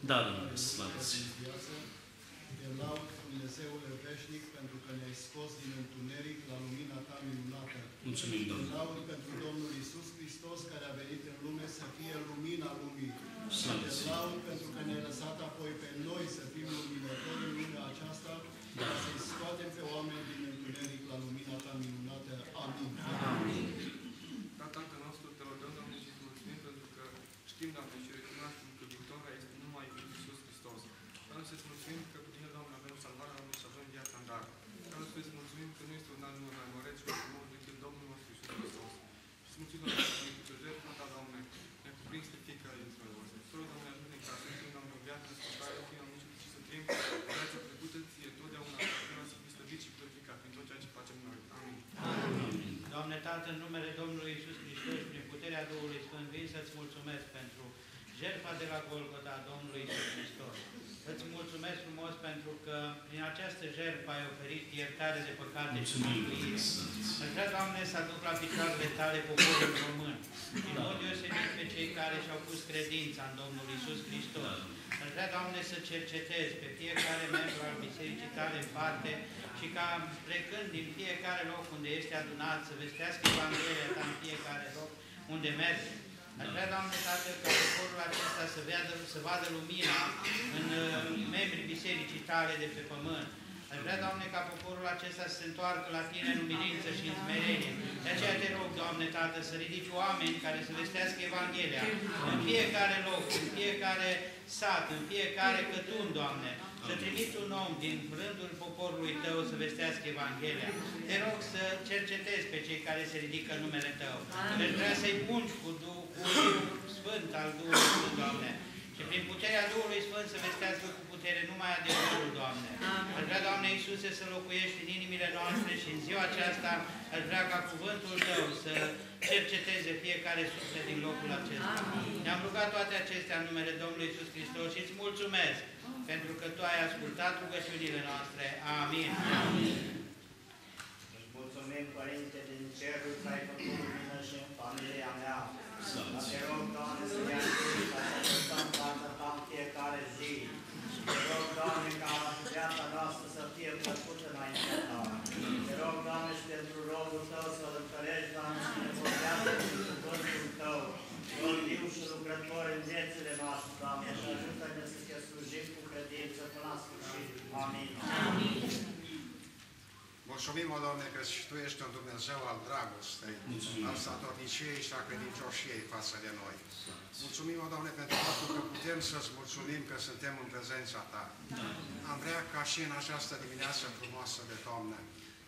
Da, Domnule, Mulțumim, Domnule. Laud pentru Domnul Isus Hristos care a venit în lume să fie lumina lumii. Te laud pentru că ne-ai lăsat apoi pe noi să fim luminători în lumea aceasta, da. ca să-i scoatem pe oameni din întuneric la lumina ta minunată. Amin. Amin. Tatăl nostru, te rugăm, Doamne, și mulțumim pentru că știm, Doamne, și recunoaștem că victoria este numai în Iisus Hristos. Doamne, să-ți mulțumim că cu tine, Doamne, avem salvarea, Doamne, și avem viața în dar. Doamne, să-ți mulțumim că nu este un an numai mai măreț și un simțit la cu jertfa ta, Doamne, ne cuprins pe fiecare dintre noi. Să rog, Doamne, ajută-ne ca să fim, Doamne, o viață desfășurare, fie am nici și să trăim viața trecută, ție totdeauna să fii slăvit și glorificat prin tot ceea ce facem noi. Amin. Amin. Doamne, Tată, în numele Domnului Isus Hristos, prin puterea Duhului Sfânt, vin să-ți mulțumesc pentru jertfa de la Golgota Domnului Isus Hristos. Îți mulțumesc frumos pentru că prin această jertfă ai oferit iertare de păcate și mântuire. Aș vrea, Doamne, să aduc la picioarele Tale poporul român, în mod deosebit pe cei care și-au pus credința în Domnul Isus Hristos. Aș vrea, Doamne, să cercetez pe fiecare membru al Bisericii Tale în parte și ca plecând din fiecare loc unde este adunat, să vestească Evanghelia Ta în fiecare loc unde merge. Aș vrea, Doamne Tatăl, ca poporul acesta să, vadă, să vadă lumina în, în membrii bisericii tale de pe pământ. Aș vrea, Doamne, ca poporul acesta să se întoarcă la Tine în umilință și în smerenie. De aceea te rog, Doamne, Tată, să ridici oameni care să vestească Evanghelia în fiecare loc, în fiecare sat, în fiecare cătun, Doamne. Să trimiți un om din rândul poporului Tău să vestească Evanghelia. Te rog să cercetezi pe cei care se ridică în numele Tău. Deci vrea să-i pungi cu, du- cu Duhul Sfânt al Duhului Sfânt, Doamne. Și prin puterea Duhului Sfânt să vestească cu putere numai adevărul, Doamne. Aș vrea, Doamne Iisuse, să locuiești în inimile noastre și în ziua aceasta aș vrea ca cuvântul Tău să cerceteze fiecare suflet din locul acesta. Ne-am rugat toate acestea în numele Domnului Iisus Hristos și îți mulțumesc pentru că Tu ai ascultat rugăciunile noastre. Amin. Îți mulțumim, Părinte din cerul, că ai făcut lumină și în familia mea. Dar te rog, Doamne, să ne ajut ca să stăm fața Ta în fiecare zi. Te rog, Doamne, ca viața noastră să fie plăcută înaintea Ta. Te rog, Doamne, și pentru robul Tău să-L întărești, Doamne, să ne vorbească prin cuvântul Tău. Rog, viu și lucrător în viețile noastre, Doamne, și ajută-ne să Te slujim cu credință până la sfârșit. Amin. Mulțumim, o Doamne, că și Tu ești un Dumnezeu al dragostei, al statorniciei și a credincioșiei față de noi. Mulțumim, o Doamne, pentru faptul că putem să-ți mulțumim că suntem în prezența Ta. Am vrea ca și în această dimineață frumoasă de toamnă,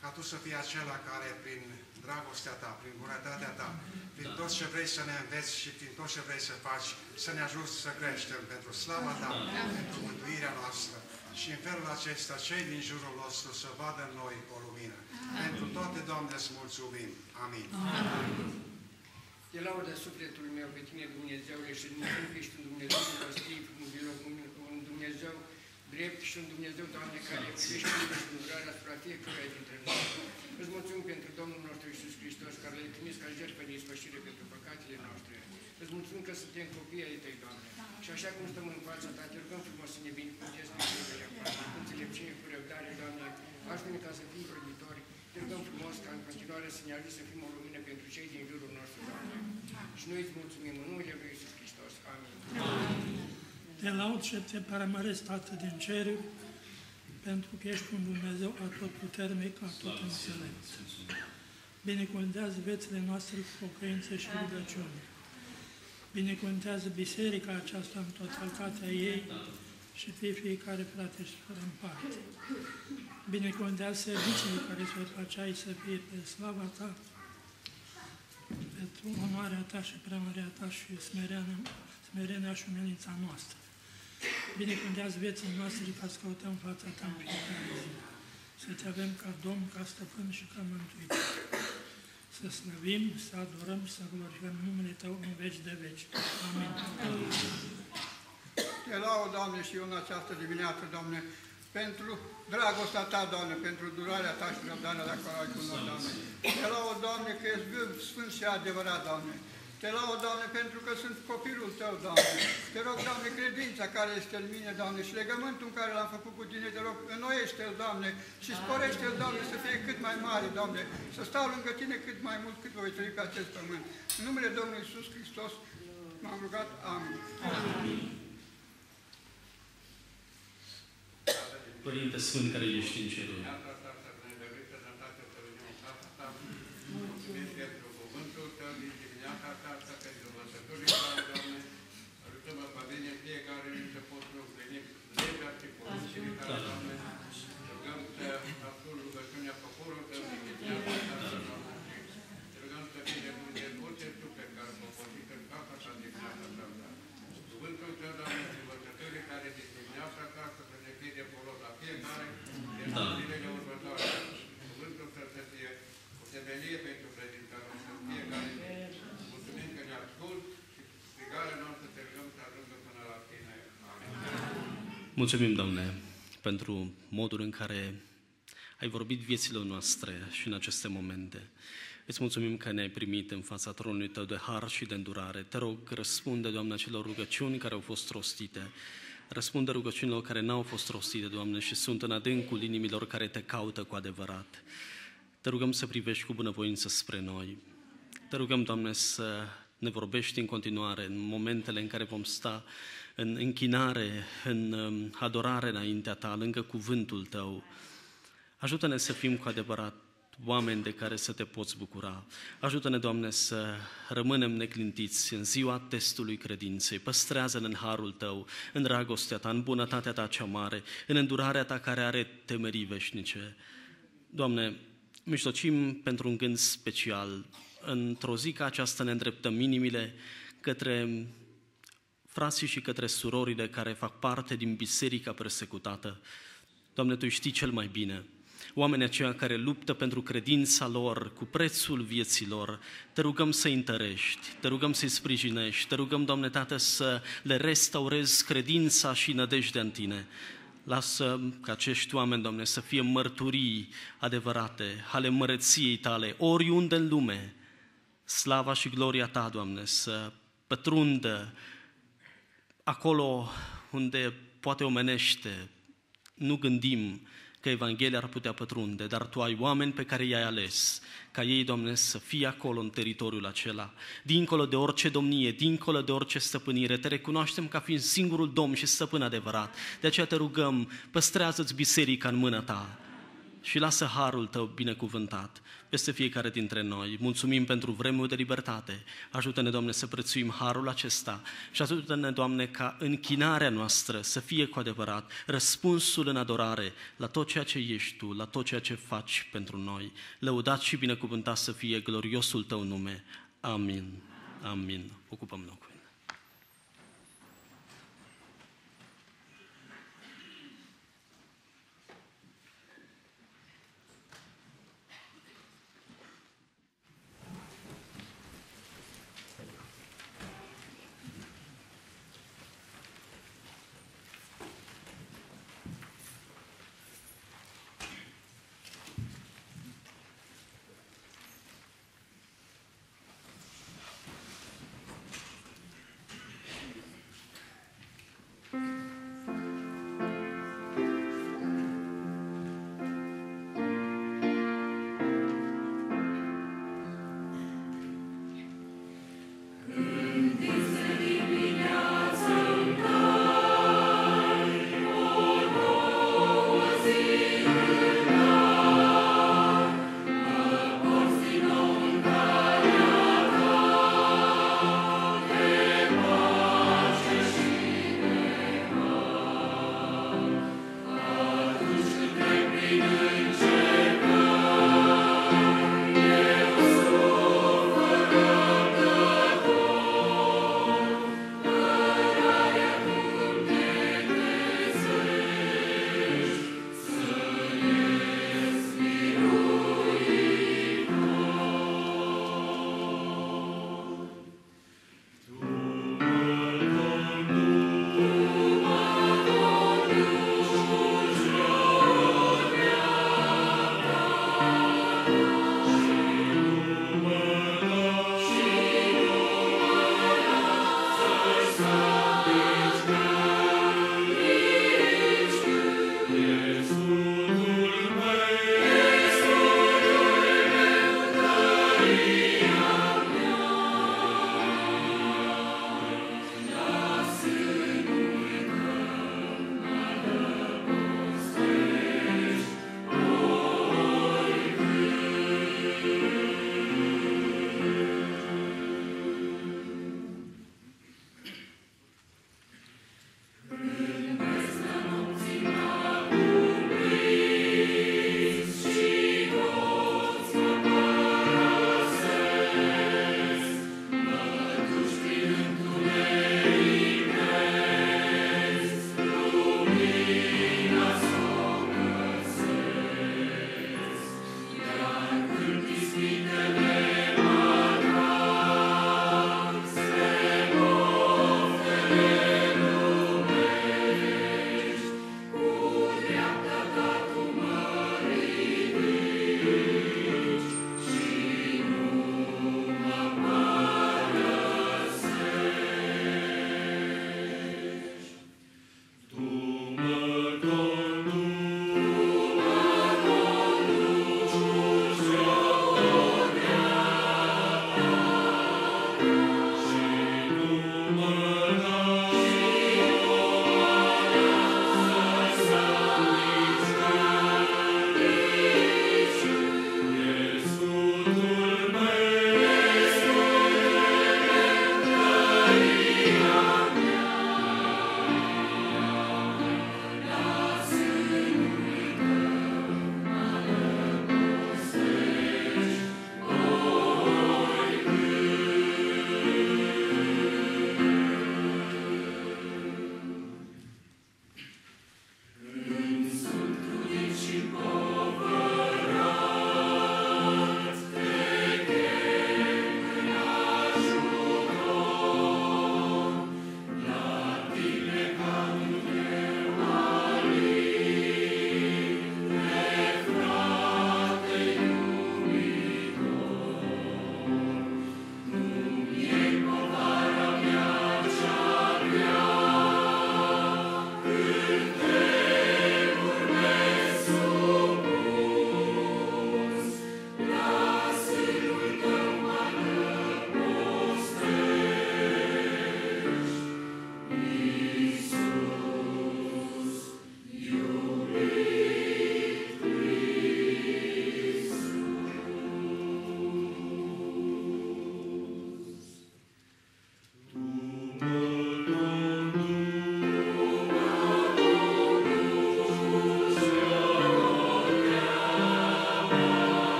ca Tu să fii acela care prin dragostea Ta, prin bunătatea Ta, prin tot ce vrei să ne înveți și prin tot ce vrei să faci, să ne ajuți să creștem pentru slava Ta, pentru mântuirea noastră. Și în felul acesta, cei din jurul nostru să vadă în noi o lumină. Pentru toate, Doamne, îți mulțumim. Amin. Te laudă sufletul meu pe tine, Dumnezeule, și îți mulțumim că ești un Dumnezeu milostiv, un Dilo- un- un Dumnezeu drept și un Dumnezeu, Doamne, care privește lumea și îndurarea asupra fiecăruia dintre noi. Îți mulțumim pentru Domnul nostru Iisus Hristos, care l-ai trimis ca jertfă de ispășire pentru păcatele noastre. Îți mulțumim că suntem copii ai Tăi, Doamne. Și așa cum stăm în fața Ta, te rugăm frumos să ne binecuvântezi pe fiecare parte, cu înțelepciune, cu răbdare, Doamne. Ajută-ne ca să fim prăditori. Te rugăm frumos ca în continuare să ne ajuți să fim o lumină pentru cei din jurul nostru, Doamne. Și noi îți mulțumim în numele Lui Iisus Hristos. Amin. Te laud și te paramăresc, Tată din ceruri, pentru că ești un Dumnezeu atotputernic, atot înțelept. Binecuvântează viețile noastre cu pocăință și rugăciune. Binecuvântează biserica aceasta în totalitatea ei și pe fiecare frate și soră în parte. Binecuvântează serviciile care se vor face aici să fie pe slava Ta, pentru onoarea Ta și preamărea Ta și smerenia, smerenia și umilința noastră. Binecuvântează viețile noastre ca să căutăm fața Ta în fiecare zi. Să Te avem ca Domn, ca Stăpân și ca Mântuitor. Să slăvim, să adorăm și să glorificăm numele Tău în veci de veci. Amin. Te laud, Doamne, și eu în această dimineață, Doamne, pentru dragostea Ta, Doamne, pentru durarea Ta și răbdarea de care ai cu noi, Doamne. Te laud, Doamne, că ești viu, sfânt și adevărat, Doamne. Te laud, Doamne, pentru că sunt copilul Tău, Doamne. Te rog, Doamne, credința care este în mine, Doamne, și legământul în care l-am făcut cu Tine, te rog, înnoiește-l, Doamne, și sporește-l, Doamne, să fie cât mai mare, Doamne, să stau lângă Tine cât mai mult, cât voi trăi pe acest pământ. În numele Domnului Iisus Hristos m-am rugat, Amin. Amin. Părinte Sfânt care ești în ceruri, Mulțumim pentru cuvântul Tău din dimineața aceasta, pentru învățăturile Tale, Doamne. Ajută-mă pe mine fiecare să pot să împlini legea și poruncile Tale, Doamne. Rugăm să ascult rugăciunea poporului Tău din dimineața aceasta, Doamne. Te rugăm să fii de de orice suflet care s-a folosit în casa Ta dimineața aceasta. Cuvântul Tău, Doamne, și învățăturile care din dimineața aceasta să ne fie de folos la fiecare din Da. zilele următoare. Cuvântul Tău să fie o temelie pentru credința noastră în fiecare zi. Mulțumim că ne ascult și strigarea noastră te rugăm să ajungă până la tine. Amin. Mulțumim, Doamne, pentru modul în care ai vorbit viețile noastre și în aceste momente. Îți mulțumim că ne-ai primit în fața tronului Tău de har și de îndurare. Te rog, răspunde, Doamne, acelor rugăciuni care au fost rostite. Răspunde rugăciunilor care n-au fost rostite, Doamne, și sunt în adâncul inimilor care Te caută cu adevărat. Te rugăm să privești cu bunăvoință spre noi. Te rugăm, Doamne, să ne vorbești în continuare în momentele în care vom sta în închinare, în um, adorare înaintea Ta, lângă cuvântul Tău. Ajută-ne să fim cu adevărat oameni de care să te poți bucura. Ajută-ne, Doamne, să rămânem neclintiți în ziua testului credinței. Păstrează-ne în harul Tău, în dragostea Ta, în bunătatea Ta cea mare, în îndurarea Ta care are temerii veșnice. Doamne, mijlocim pentru un gând special. Într-o zi ca aceasta ne îndreptăm inimile către frații și către surorile care fac parte din biserica persecutată. Doamne, Tu știi cel mai bine. Oamenii aceia care luptă pentru credința lor, cu prețul vieții lor, te rugăm să-i întărești, te rugăm să-i sprijinești, te rugăm, Doamne Tată, să le restaurezi credința și nădejdea în Tine. Lasă ca acești oameni, Doamne, să fie mărturii adevărate ale măreției Tale, oriunde în lume. Slava și gloria Ta, Doamne, să pătrundă acolo unde poate omenește, nu gândim că Evanghelia ar putea pătrunde, dar Tu ai oameni pe care i-ai ales, ca ei, Doamne, să fie acolo în teritoriul acela, dincolo de orice domnie, dincolo de orice stăpânire. Te recunoaștem ca fiind singurul Domn și stăpân adevărat. De aceea te rugăm, păstrează-ți biserica în mâna Ta și lasă harul Tău binecuvântat peste fiecare dintre noi. Mulțumim pentru vremul de libertate. Ajută-ne, Doamne, să prețuim harul acesta și ajută-ne, Doamne, ca închinarea noastră să fie cu adevărat răspunsul în adorare la tot ceea ce ești Tu, la tot ceea ce faci pentru noi. Lăudat și binecuvântat să fie gloriosul Tău nume. Amin. Amin. Ocupăm locul.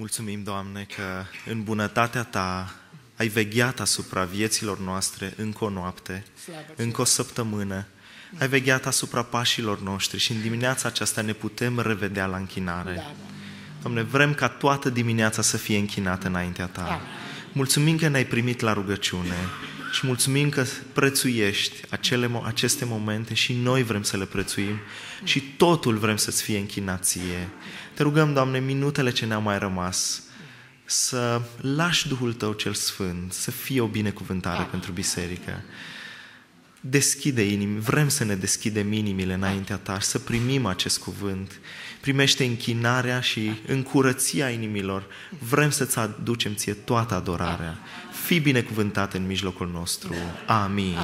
Mulțumim, Doamne, că în bunătatea Ta ai vegheat asupra vieților noastre încă o noapte, încă o săptămână, ai vegheat asupra pașilor noștri și în dimineața aceasta ne putem revedea la închinare. Doamne, vrem ca toată dimineața să fie închinată înaintea Ta. Mulțumim că ne-ai primit la rugăciune și mulțumim că prețuiești acele, aceste momente și noi vrem să le prețuim și totul vrem să-ți fie închinat ție. Te rugăm, Doamne, minutele ce ne-au mai rămas, să lași Duhul Tău cel Sfânt, să fie o binecuvântare pentru biserică. Deschide inimi, vrem să ne deschidem inimile înaintea Ta și să primim acest cuvânt. Primește închinarea și încurăția inimilor. Vrem să-ți aducem ție toată adorarea. Fii binecuvântat în mijlocul nostru. Amin.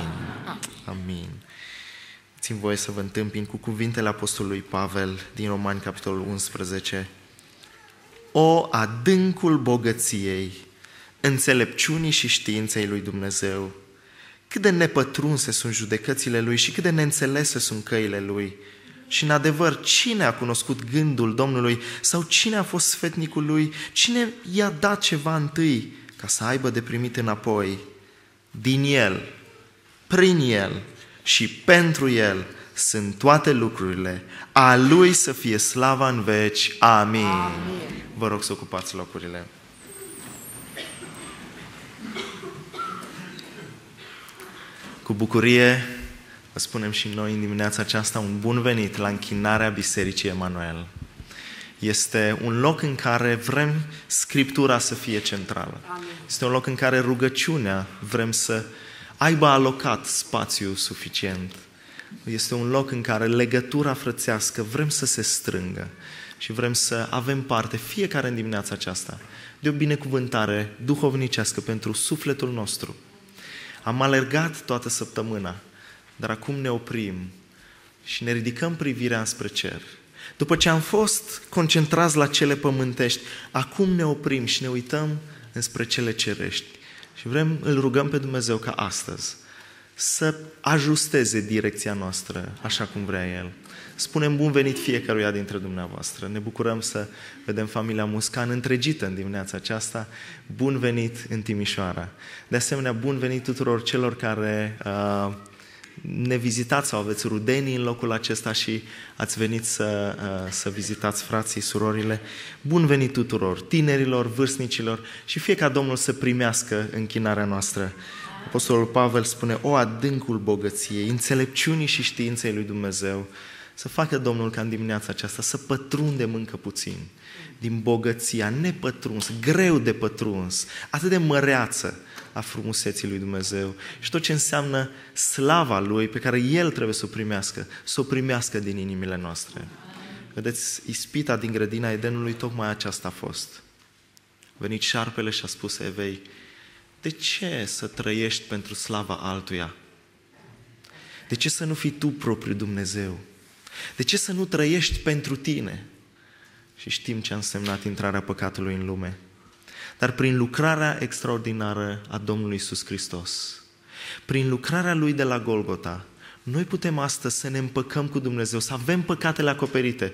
Amin. Țin voie să vă întâmpin cu cuvintele Apostolului Pavel din Romani, capitolul 11. O adâncul bogăției, înțelepciunii și științei lui Dumnezeu, cât de nepătrunse sunt judecățile lui și cât de neînțelese sunt căile lui. Și în adevăr, cine a cunoscut gândul Domnului sau cine a fost sfetnicul lui? Cine i-a dat ceva întâi ca să aibă de primit înapoi? Din el, prin el și pentru el sunt toate lucrurile. A lui să fie slava în veci. Amin. Amin. Vă rog să ocupați locurile. Cu bucurie vă spunem și noi în dimineața aceasta un bun venit la închinarea Bisericii Emanuel. Este un loc în care vrem Scriptura să fie centrală. Amin. Este un loc în care rugăciunea vrem să aibă alocat spațiu suficient. Este un loc în care legătura frățească vrem să se strângă și vrem să avem parte fiecare în dimineața aceasta de o binecuvântare duhovnicească pentru sufletul nostru. Am alergat toată săptămâna, dar acum ne oprim și ne ridicăm privirea spre cer. După ce am fost concentrați la cele pământești, acum ne oprim și ne uităm înspre cele cerești. Și vrem, îl rugăm pe Dumnezeu ca astăzi să ajusteze direcția noastră așa cum vrea El. Spunem bun venit fiecăruia dintre dumneavoastră. Ne bucurăm să vedem familia Muscan întregită în dimineața aceasta. Bun venit în Timișoara. De asemenea, bun venit tuturor celor care uh, ne vizitați sau aveți rudenii în locul acesta și ați venit să, uh, să vizitați frații, surorile. Bun venit tuturor, tinerilor, vârstnicilor și fie ca Domnul să primească închinarea noastră. Apostolul Pavel spune, o adâncul bogăției, înțelepciunii și științei lui Dumnezeu, să facă Domnul ca în dimineața aceasta să pătrundem încă puțin din bogăția nepătruns, greu de pătruns, atât de măreață a frumuseții lui Dumnezeu și tot ce înseamnă slava Lui pe care El trebuie să o primească, să o primească din inimile noastre. Vedeți, ispita din grădina Edenului tocmai aceasta a fost. A venit șarpele și a spus Evei, de ce să trăiești pentru slava altuia? De ce să nu fii tu propriu Dumnezeu? De ce să nu trăiești pentru tine? Și știm ce a însemnat intrarea păcatului în lume. Dar prin lucrarea extraordinară a Domnului Isus Hristos, prin lucrarea Lui de la Golgota, noi putem astăzi să ne împăcăm cu Dumnezeu, să avem păcatele acoperite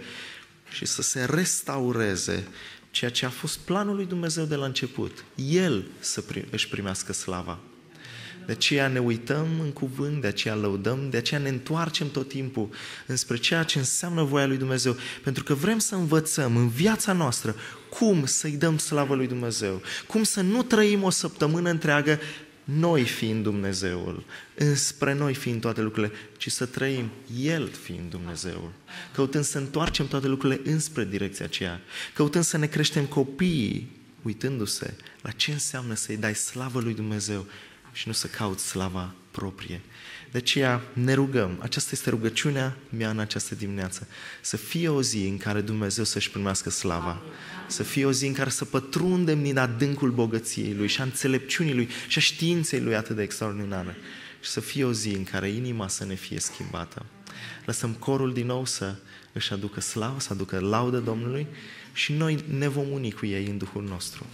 și să se restaureze ceea ce a fost planul lui Dumnezeu de la început. El să își primească slava. De aceea ne uităm în cuvânt, de aceea lăudăm, de aceea ne întoarcem tot timpul înspre ceea ce înseamnă voia lui Dumnezeu, pentru că vrem să învățăm în viața noastră cum să-i dăm slavă lui Dumnezeu, cum să nu trăim o săptămână întreagă noi fiind Dumnezeul, înspre noi fiind toate lucrurile, ci să trăim El fiind Dumnezeul, căutând să întoarcem toate lucrurile înspre direcția aceea, căutând să ne creștem copiii, uitându-se la ce înseamnă să-i dai slavă lui Dumnezeu și nu să cauți slava proprie. De aceea ne rugăm, aceasta este rugăciunea mea în această dimineață, să fie o zi în care Dumnezeu să-și primească slava, să fie o zi în care să pătrundem din adâncul bogăției Lui și a înțelepciunii Lui și a științei Lui atât de extraordinară și să fie o zi în care inima să ne fie schimbată. Lăsăm corul din nou să își aducă slavă, să aducă laudă Domnului și noi ne vom uni cu ei în Duhul nostru.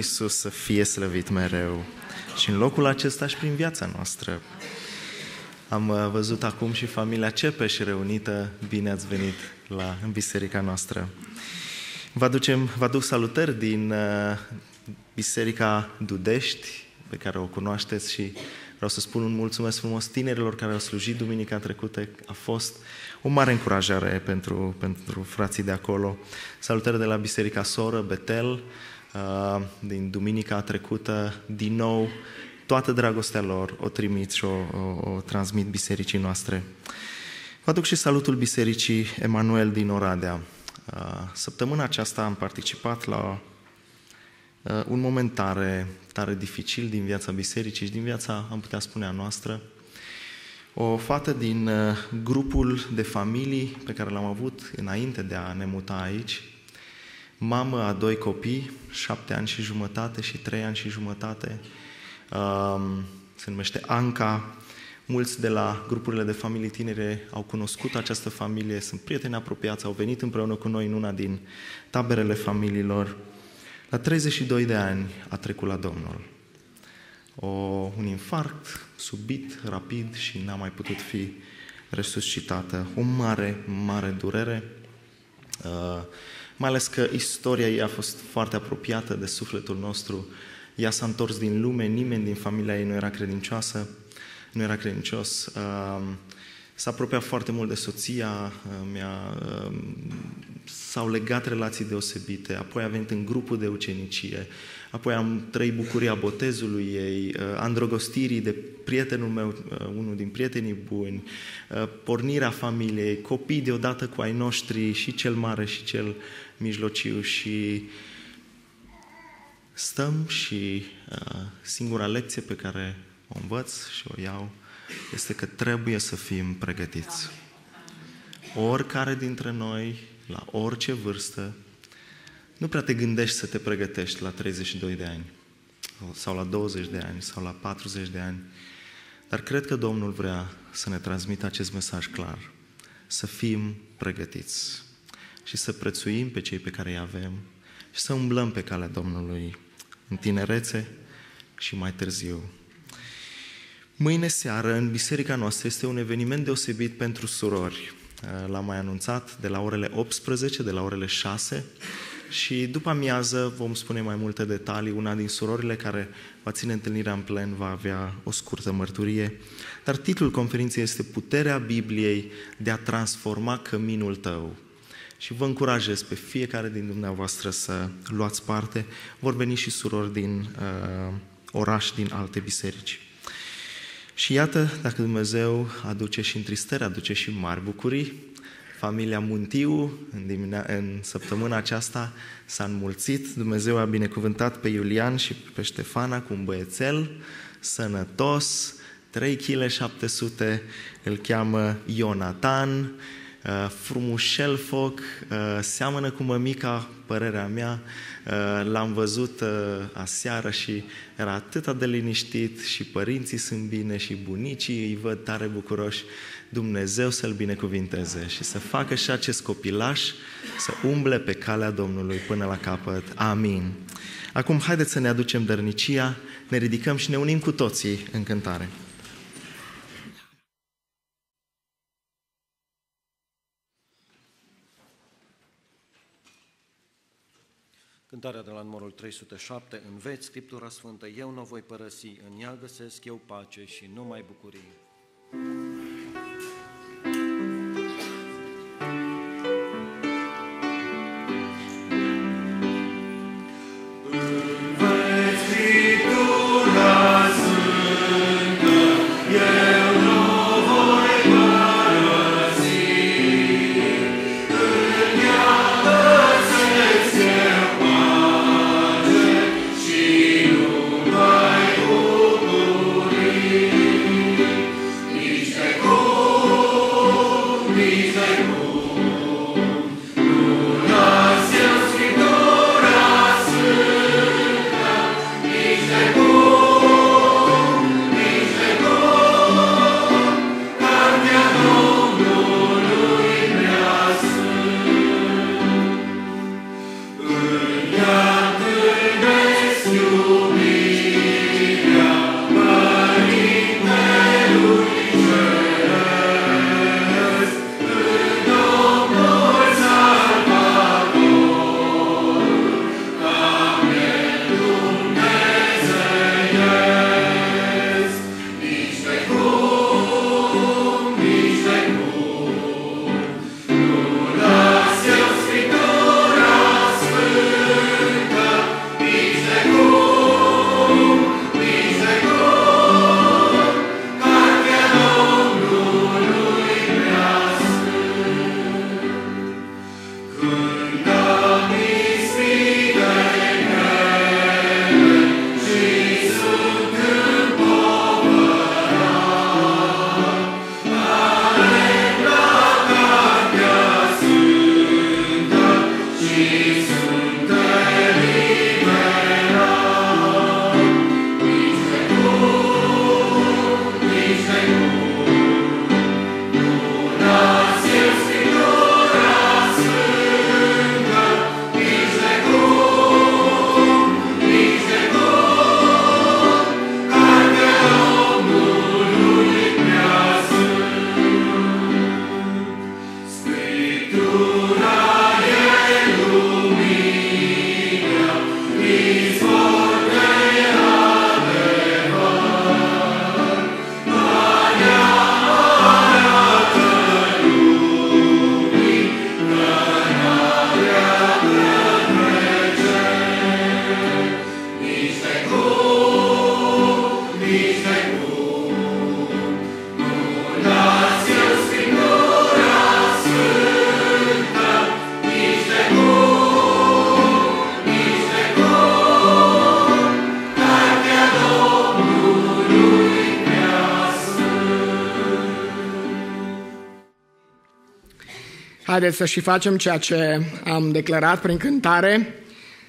Numele Domnului Isus să fie slăvit mereu și în locul acesta și prin viața noastră. Am uh, văzut acum și familia Cepeș reunită. Bine ați venit la, în biserica noastră. Vă, aducem, vă aduc salutări din uh, Biserica Dudești, pe care o cunoașteți și Vreau să spun un mulțumesc frumos tinerilor care au slujit duminica trecută. A fost o mare încurajare pentru, pentru frații de acolo. Salutări de la Biserica Soră, Betel, uh, din duminica trecută. Din nou, toată dragostea lor o trimit și o, o, o transmit bisericii noastre. Vă aduc și salutul Bisericii Emanuel din Oradea. Uh, săptămâna aceasta am participat la uh, un moment tare, tare dificil din viața bisericii și din viața, am putea spune, a noastră. O fată din uh, grupul de familii pe care l-am avut înainte de a ne muta aici, mamă a doi copii, șapte ani și jumătate și trei ani și jumătate, um, se numește Anca, Mulți de la grupurile de familii tinere au cunoscut această familie, sunt prieteni apropiați, au venit împreună cu noi în una din taberele familiilor. La 32 de ani a trecut la Domnul. O, un infarct subit, rapid și n-a mai putut fi resuscitată. O mare, mare durere, uh, mai ales că istoria ei a fost foarte apropiată de sufletul nostru. Ea s-a întors din lume, nimeni din familia ei nu era credincioasă, nu era credincios. Um, s-a apropiat foarte mult de soția, mi-a, um, s-au legat relații deosebite, apoi a venit în grupul de ucenicie, apoi am trăit bucuria botezului ei, uh, androgostirii de prietenul meu, uh, unul din prietenii buni, uh, pornirea familiei, copii deodată cu ai noștri, și cel mare și cel mijlociu și stăm și singura lecție pe care o învăț și o iau, este că trebuie să fim pregătiți. Oricare dintre noi, la orice vârstă, nu prea te gândești să te pregătești la 32 de ani, sau la 20 de ani, sau la 40 de ani, dar cred că Domnul vrea să ne transmită acest mesaj clar, să fim pregătiți și să prețuim pe cei pe care îi avem și să umblăm pe calea Domnului în tinerețe și mai târziu Mâine seară, în biserica noastră, este un eveniment deosebit pentru surori. L-am mai anunțat de la orele 18, de la orele 6 și după amiază vom spune mai multe detalii. Una din surorile care va ține întâlnirea în plen va avea o scurtă mărturie. Dar titlul conferinței este Puterea Bibliei de a transforma căminul tău. Și vă încurajez pe fiecare din dumneavoastră să luați parte. Vor veni și surori din uh, oraș, din alte biserici. Și iată, dacă Dumnezeu aduce și întristări, aduce și mari bucurii, familia Muntiu în, diminea, în săptămâna aceasta s-a înmulțit, Dumnezeu a binecuvântat pe Iulian și pe Ștefana cu un băiețel sănătos, 3 kg 700, îl cheamă Ionatan, uh, frumușel foc, uh, seamănă cu mămica, părerea mea, uh, l-am văzut aseară și era atât de liniștit și părinții sunt bine și bunicii îi văd tare bucuroși. Dumnezeu să-l binecuvinteze și să facă și acest copilaș să umble pe calea Domnului până la capăt. Amin. Acum haideți să ne aducem dărnicia, ne ridicăm și ne unim cu toții în cântare. Cântarea de la numărul 307, înveți Scriptura Sfântă, eu nu o voi părăsi, în ea găsesc eu pace și numai bucurie. Haideți să și facem ceea ce am declarat prin cântare,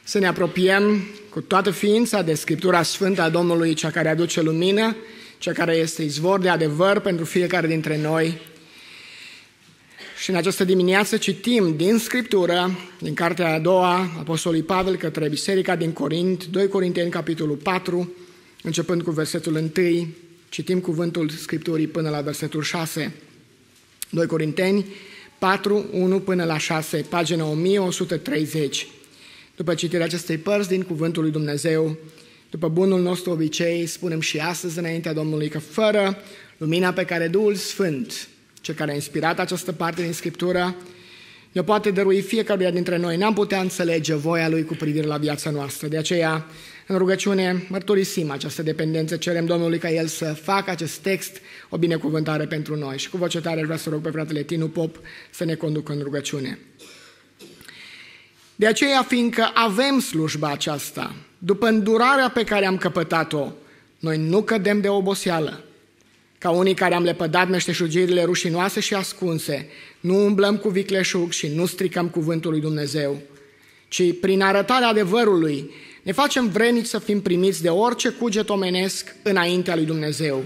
să ne apropiem cu toată ființa de Scriptura Sfântă a Domnului, cea care aduce lumină, cea care este izvor de adevăr pentru fiecare dintre noi. Și în această dimineață citim din Scriptură, din cartea a doua, Apostolului Pavel către Biserica din Corint, 2 Corinteni, capitolul 4, începând cu versetul 1, citim cuvântul Scripturii până la versetul 6. 2 Corinteni 4, 1 până la 6, pagina 1130. După citirea acestei părți din Cuvântul lui Dumnezeu, după bunul nostru obicei, spunem și astăzi înaintea Domnului că fără lumina pe care Duhul Sfânt, cel care a inspirat această parte din Scriptură, ne poate dărui fiecare dintre noi. N-am putea înțelege voia Lui cu privire la viața noastră. De aceea, în rugăciune, mărturisim această dependență, cerem Domnului ca El să facă acest text o binecuvântare pentru noi. Și cu voce tare vreau să rog pe fratele Tinu Pop să ne conducă în rugăciune. De aceea, fiindcă avem slujba aceasta, după îndurarea pe care am căpătat-o, noi nu cădem de oboseală. Ca unii care am lepădat meșteșugirile rușinoase și ascunse, nu umblăm cu vicleșug și nu stricăm cuvântul lui Dumnezeu, ci prin arătarea adevărului ne facem vrenici să fim primiți de orice cuget omenesc înaintea lui Dumnezeu.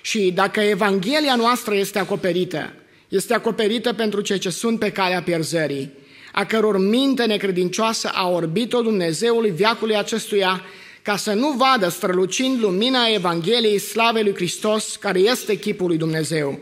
Și dacă Evanghelia noastră este acoperită, este acoperită pentru cei ce sunt pe calea pierzării, a căror minte necredincioasă a orbit-o Dumnezeului viacului acestuia, ca să nu vadă strălucind lumina Evangheliei slavei lui Hristos, care este chipul lui Dumnezeu.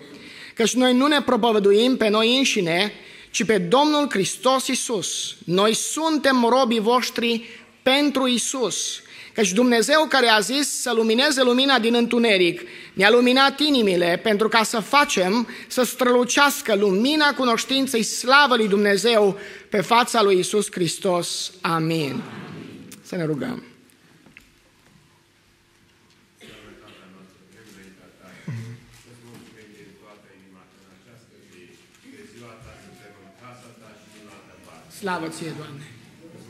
Căci noi nu ne propovăduim pe noi înșine, ci pe Domnul Hristos Isus. Noi suntem robii voștri pentru Isus. Căci Dumnezeu care a zis să lumineze lumina din întuneric, ne-a luminat inimile pentru ca să facem să strălucească lumina cunoștinței slavă lui Dumnezeu pe fața lui Isus Hristos. Amin. Să ne rugăm. Slavă ție, Doamne!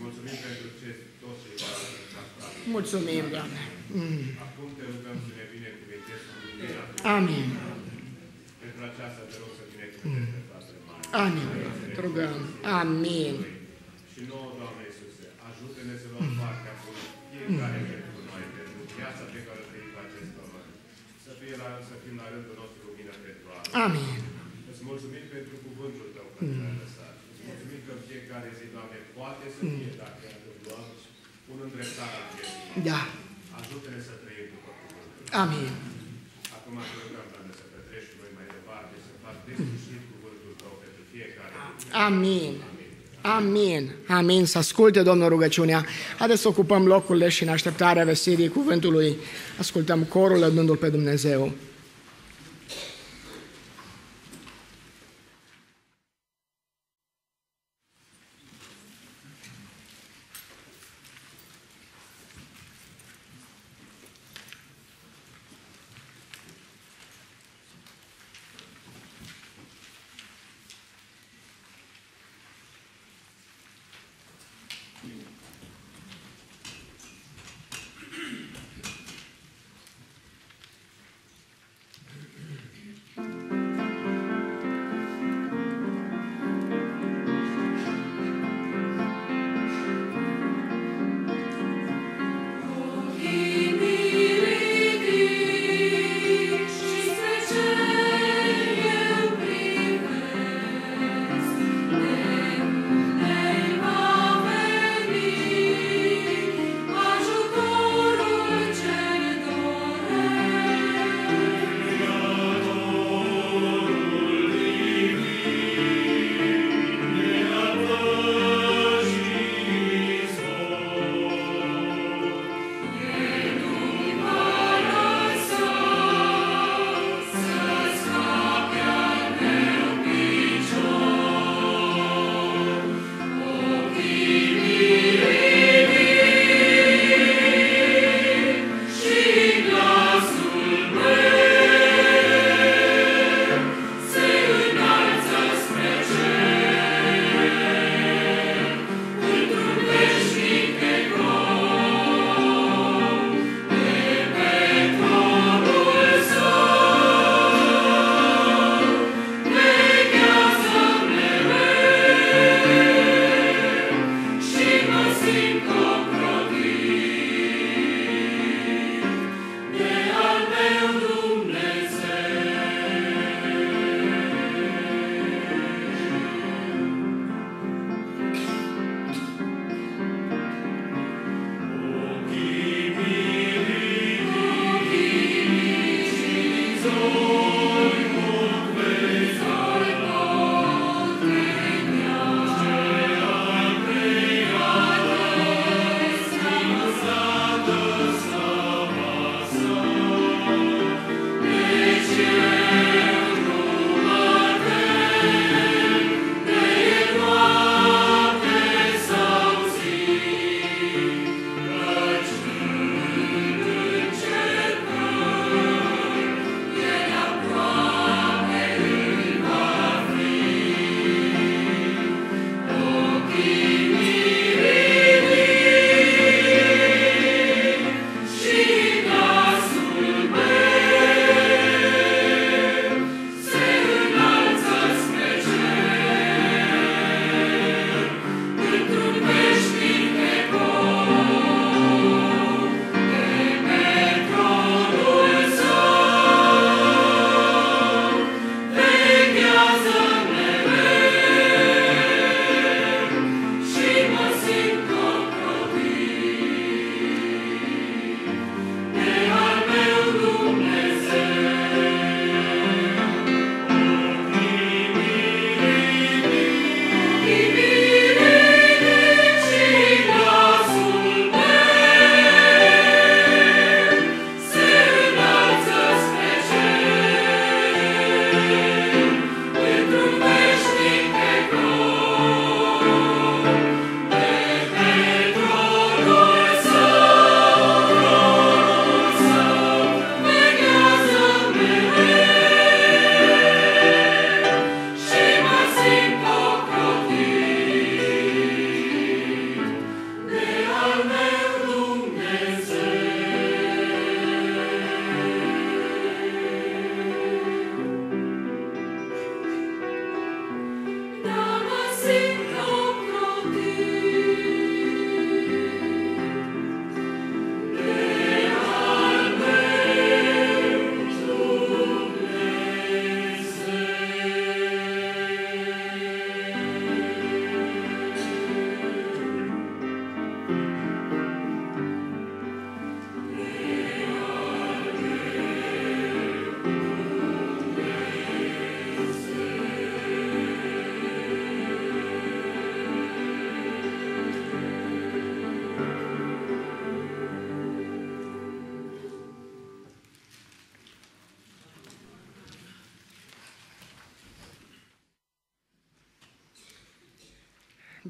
mulțumim pentru ce tot ce Mulțumim, Doamne! Mm. Acum te rugăm să ne binecuvântezi cu lumina. Amin. Pentru aceasta te rog să binecuvântezi pe fratele mare. Amin. Te rugăm. Amin. Și nouă, Doamne Iisuse, ajută-ne să luăm partea bună fiecare pentru noi, pentru viața pe care o trăim pe acest pământ. Să, fie la, să fim la rândul nostru lumină pentru asta. Amin. Îți mulțumim pentru cuvântul Tău care mm. l-ai lăsat. Îți mulțumim că în fiecare zi, Doamne, poate să fie, dacă luăm, un îndreptare a vieții. Da. Ajută-ne să trăim după cuvântul. Amin. Acum te rugăm, Doamne, să petreci noi mai departe, să faci deslușit cuvântul Tău pentru fiecare. Amin. Amin. Amin. Să asculte Domnul rugăciunea. Haideți să ocupăm locurile și în așteptarea vestirii cuvântului ascultăm corul lădându-L pe Dumnezeu.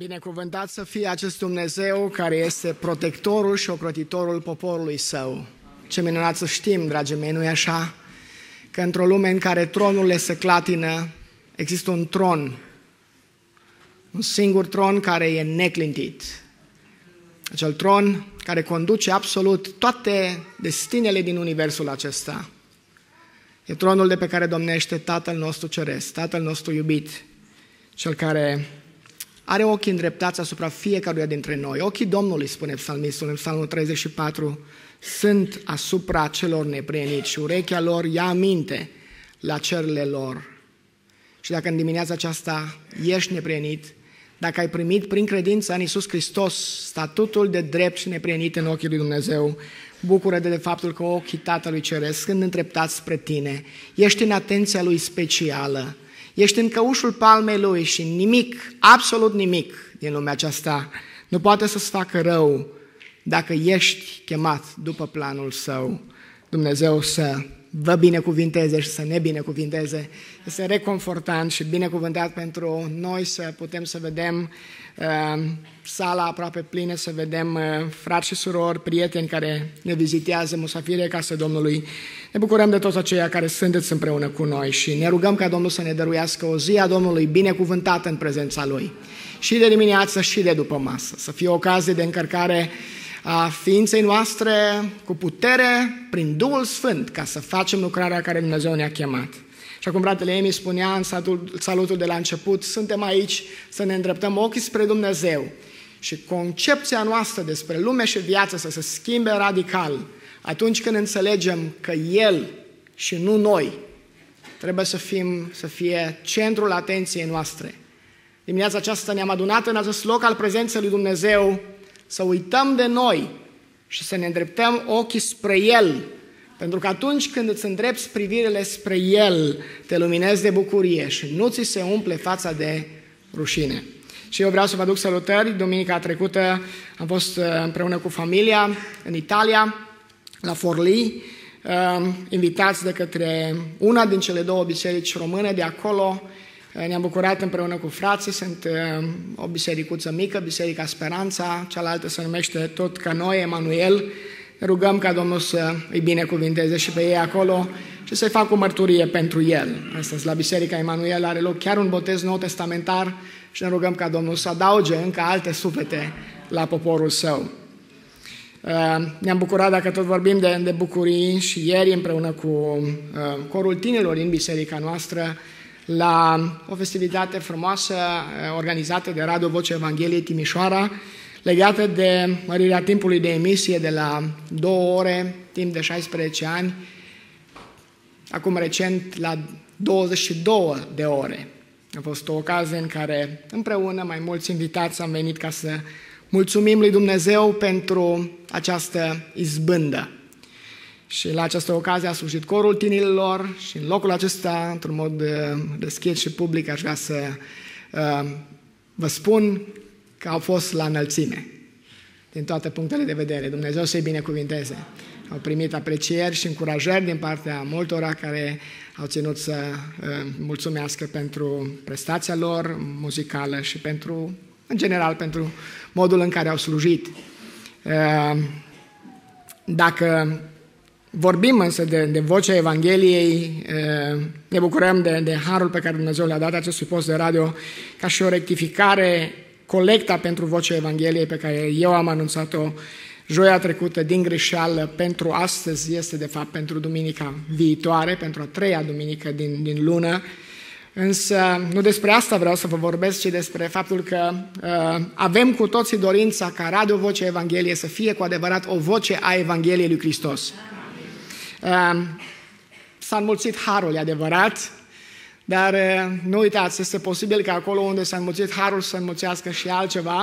Binecuvântat să fie acest Dumnezeu care este protectorul și ocrotitorul poporului său. Ce minunat să știm, dragii mei, nu-i așa? Că într-o lume în care tronurile se clatină, există un tron, un singur tron care e neclintit. Acel tron care conduce absolut toate destinele din universul acesta. E tronul de pe care domnește Tatăl nostru Ceresc, Tatăl nostru iubit, cel care are ochii îndreptați asupra fiecăruia dintre noi. Ochii Domnului, spune psalmistul în psalmul 34, sunt asupra celor neprieniți și urechea lor ia aminte la cerile lor. Și dacă în dimineața aceasta ești neprienit, dacă ai primit prin credință în Iisus Hristos statutul de drept și neprienit în ochii lui Dumnezeu, bucură-te de faptul că ochii Tatălui Ceresc sunt îndreptați spre tine. Ești în atenția Lui specială. Ești în căușul palmei Lui și nimic, absolut nimic din lumea aceasta nu poate să-ți facă rău dacă ești chemat după planul Său. Dumnezeu să vă binecuvinteze și să ne binecuvinteze. Este reconfortant și binecuvântat pentru noi să putem să vedem uh, sala aproape plină, să vedem uh, frați și surori, prieteni care ne vizitează, musafire casă Domnului. Ne bucurăm de toți aceia care sunteți împreună cu noi și ne rugăm ca Domnul să ne dăruiască o zi a Domnului binecuvântată în prezența Lui. Și de dimineață și de după masă. Să fie o ocazie de încărcare a ființei noastre cu putere prin Duhul Sfânt ca să facem lucrarea care Dumnezeu ne-a chemat. Și acum fratele Emi spunea în salutul de la început, suntem aici să ne îndreptăm ochii spre Dumnezeu și concepția noastră despre lume și viață să se schimbe radical atunci când înțelegem că El și nu noi trebuie să, fim, să fie centrul atenției noastre. Dimineața aceasta ne-am adunat în acest loc al prezenței lui Dumnezeu să uităm de noi și să ne îndreptăm ochii spre El. Pentru că atunci când îți îndrepți privirile spre El, te luminezi de bucurie și nu ți se umple fața de rușine. Și eu vreau să vă aduc salutări. Duminica trecută am fost uh, împreună cu familia în Italia, la Forlì, uh, invitați de către una din cele două biserici române de acolo, Eh, ne-am bucurat împreună cu frații, sunt eh, o bisericuță mică, Biserica Speranța, cealaltă se numește tot ca noi, Emanuel. Ne rugăm ca Domnul să îi binecuvinteze și pe ei acolo și să-i facă o mărturie pentru el. Astăzi la Biserica Emanuel are loc chiar un botez nou testamentar și ne rugăm ca Domnul să adauge încă alte suflete la poporul său. Eh, ne-am bucurat, dacă tot vorbim de, de bucurii, și ieri împreună cu corul tinerilor din biserica noastră, la o festivitate frumoasă eh, organizată de Radio Voce Evangheliei Timișoara, legată de mărirea timpului de emisie de la două ore, timp de 16 ani, acum recent la 22 de ore. A fost o ocazie în care împreună mai mulți invitați am venit ca să mulțumim lui Dumnezeu pentru această izbândă. Și la această ocazie a slujit corul tinerilor și în locul acesta, într-un mod uh, deschis și public, aș vrea să uh, vă spun că au fost la înălțime din toate punctele de vedere. Dumnezeu să-i binecuvinteze. Au primit aprecieri și încurajări din partea multora care au ținut să uh, mulțumească pentru prestația lor muzicală și pentru, în general, pentru modul în care au slujit. Uh, dacă Vorbim însă de, de vocea Evangheliei, ne bucurăm de, de harul pe care Dumnezeu le-a dat acestui post de radio ca și o rectificare colecta pentru vocea Evangheliei pe care eu am anunțat-o joia trecută din greșeală pentru astăzi este de fapt pentru duminica viitoare, pentru a treia duminică din, din lună. Însă nu despre asta vreau să vă vorbesc, ci despre faptul că uh, avem cu toții dorința ca Radio Vocea Evangheliei să fie cu adevărat o voce a Evangheliei lui Hristos. S-a înmulțit harul, e adevărat, dar uh, nu uitați, este posibil că acolo unde s-a înmulțit harul să înmulțească și altceva.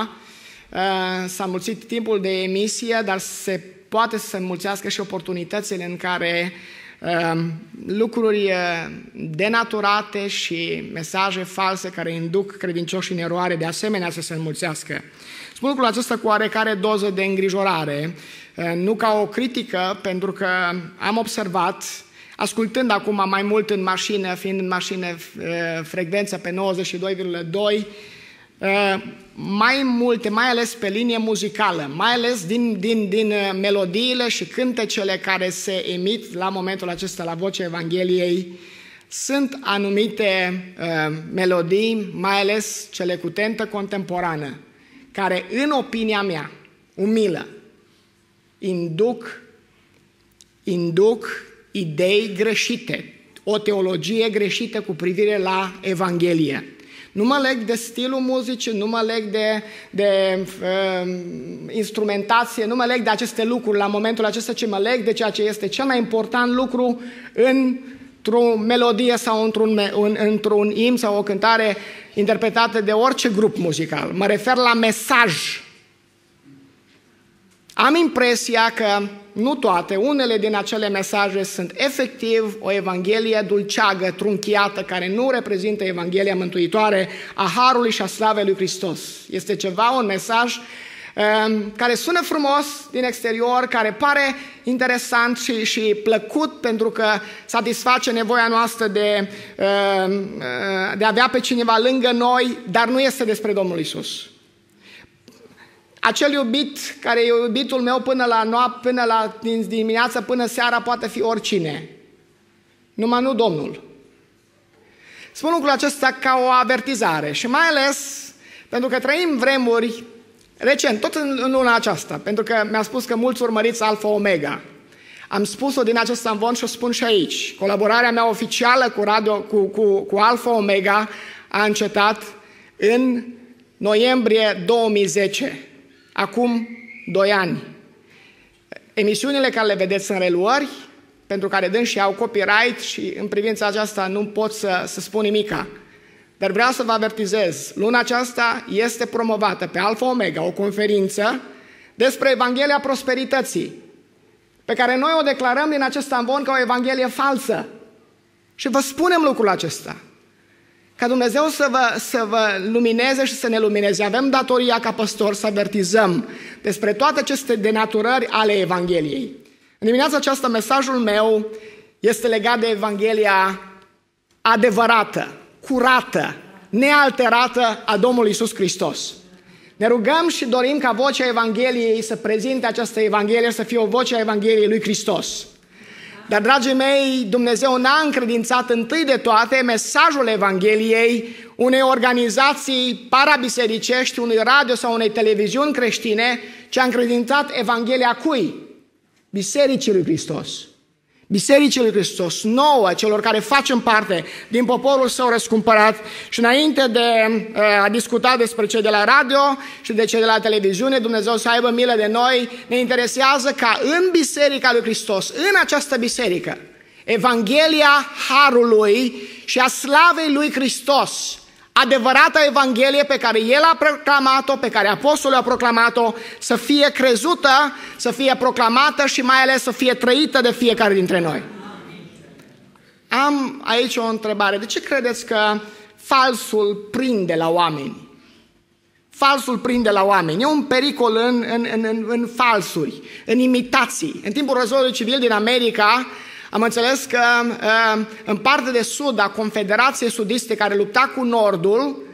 Uh, s-a înmulțit timpul de emisie, dar se poate să se înmulțească și oportunitățile în care um, lucruri uh, denaturate și mesaje false care induc credincioșii în eroare de asemenea să se înmulțească. Spun lucrul acesta cu oarecare doză de îngrijorare, Eh, nu ca o critică, pentru că am observat, ascultând acum mai mult în mașină, fiind în mașină eh, frecvența pe 92,2, uh, mai multe, mai ales pe linie muzicală, mai ales din, din, din uh, melodiile și cântecele care se emit la momentul acesta la vocea Evangheliei, sunt anumite uh, melodii, mai ales cele cu tentă contemporană, care, în opinia mea, umilă, induc, induc idei greșite, o teologie greșită cu privire la Evanghelie. Nu mă leg de stilul muzicii, nu mă leg de, de uh, instrumentație, nu mă leg de aceste lucruri la momentul acesta, ci mă leg de ceea ce este cel mai important lucru într-o melodie sau într-un, un, într-un im sau o cântare interpretată de orice grup muzical. Mă refer la mesaj. Am impresia că nu toate, unele din acele mesaje sunt efectiv o evanghelie dulceagă, trunchiată, care nu reprezintă evanghelia mântuitoare a Harului și a slavei lui Hristos. Este ceva, un mesaj um, care sună frumos din exterior, care pare interesant și, și plăcut pentru că satisface nevoia noastră de, um, uh, de a avea pe cineva lângă noi, dar nu este despre Domnul Isus. Acel iubit care e iubitul meu până la noapte, până la din dimineață, până seara, poate fi oricine. Numai nu Domnul. Spun lucrul acesta ca o avertizare și mai ales pentru că trăim vremuri recent, tot în, în luna aceasta, pentru că mi-a spus că mulți urmăriți Alfa Omega. Am spus-o din acest amvon și o spun și aici. Colaborarea mea oficială cu, radio, cu, cu, cu Alfa Omega a încetat în noiembrie 2010 acum doi ani. Emisiunile care le vedeți sunt reluări, pentru care dâns și au copyright și în privința aceasta nu pot să, să spun nimica. Dar vreau să vă avertizez, luna aceasta este promovată pe Alfa Omega, o conferință despre Evanghelia Prosperității, pe care noi o declarăm din acest ambon ca o Evanghelie falsă. Și vă spunem lucrul acesta. Ca Dumnezeu să vă, să vă lumineze și să ne lumineze. Avem datoria ca păstor să avertizăm despre toate aceste denaturări ale Evangheliei. În dimineața aceasta, mesajul meu este legat de Evanghelia adevărată, curată, nealterată a Domnului Isus Hristos. Ne rugăm și dorim ca vocea Evangheliei să prezinte această Evanghelie, să fie o voce a Evangheliei lui Hristos. Dar, dragii mei, Dumnezeu n-a încredințat întâi de toate mesajul Evangheliei unei organizații parabisericești, unui radio sau unei televiziuni creștine, ci a încredințat Evanghelia cui? Bisericii lui Hristos. Bisericii lui Hristos, nouă, celor care facem parte din poporul său răscumpărat. Și înainte de uh, a discuta despre cei de la radio și de cei de la televiziune, Dumnezeu să aibă milă de noi, ne interesează ca în Biserica lui Hristos, în această biserică, Evanghelia Harului și a slavei lui Hristos adevărata Evanghelie pe care El a proclamat-o, pe care Apostolul a proclamat-o, să fie crezută, să fie proclamată și mai ales să fie trăită de fiecare dintre noi. Am aici o întrebare. De ce credeți că falsul prinde la oameni? Falsul prinde la oameni. E un pericol în, în, în, în, în falsuri, în imitații. În timpul războiului civil din America, am înțeles că uh, în partea de sud a Confederației Sudiste care lupta cu Nordul,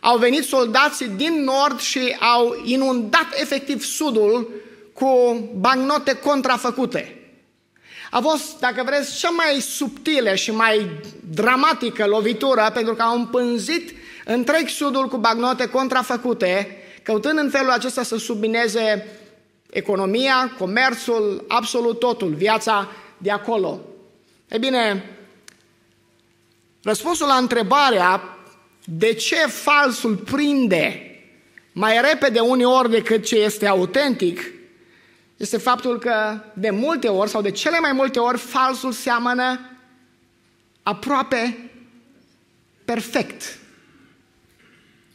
au venit soldații din Nord și au inundat efectiv Sudul cu bancnote contrafăcute. A fost, dacă vreți, cea mai subtile și mai dramatică lovitură pentru că au împânzit întreg Sudul cu bancnote contrafăcute, căutând în felul acesta să submineze economia, comerțul, absolut totul, viața de acolo. E bine, răspunsul la întrebarea de ce falsul prinde mai repede uneori decât ce este autentic, este faptul că de multe ori sau de cele mai multe ori falsul seamănă aproape perfect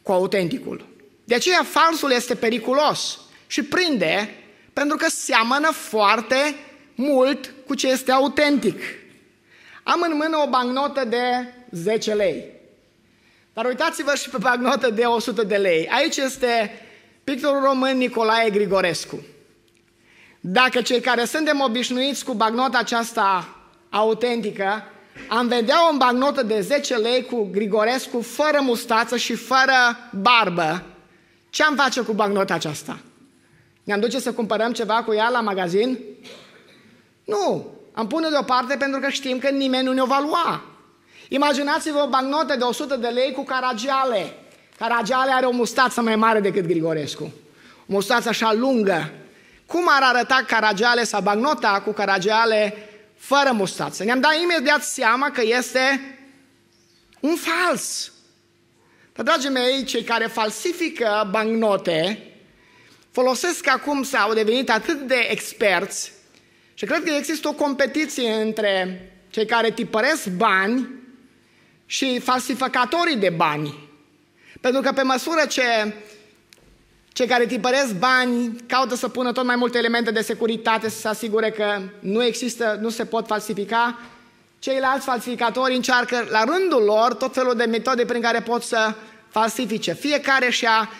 cu autenticul. De aceea falsul este periculos și prinde pentru că seamănă foarte mult cu ce este autentic. Am în mână o bancnotă de 10 lei. Dar uitați-vă și pe bancnotă de 100 de lei. Aici este pictorul român Nicolae Grigorescu. Dacă cei care suntem obișnuiți cu bancnota aceasta autentică, am vedea o bagnotă de 10 lei cu Grigorescu fără mustață și fără barbă, ce am face cu bagnota aceasta? Ne-am duce să cumpărăm ceva cu ea la magazin? Nu, am pune deoparte pentru că știm că nimeni nu ne-o va lua. Imaginați-vă o bagnotă de 100 de lei cu Caragiale. Caragiale are o mustață mai mare decât Grigorescu. O mustață așa lungă. Cum ar arăta Caragiale sau bagnota cu Caragiale fără mustață? Ne-am dat imediat seama că este un fals. Dar, dragii mei, cei care falsifică bancnote folosesc acum sau au devenit atât de experți și cred că există o competiție între cei care tipăresc bani și falsificatorii de bani. Pentru că pe măsură ce cei care tipăresc bani caută să pună tot mai multe elemente de securitate să se asigure că nu există, nu se pot falsifica, ceilalți falsificatori încearcă la rândul lor tot felul de metode prin care pot să falsifice. Fiecare și-a,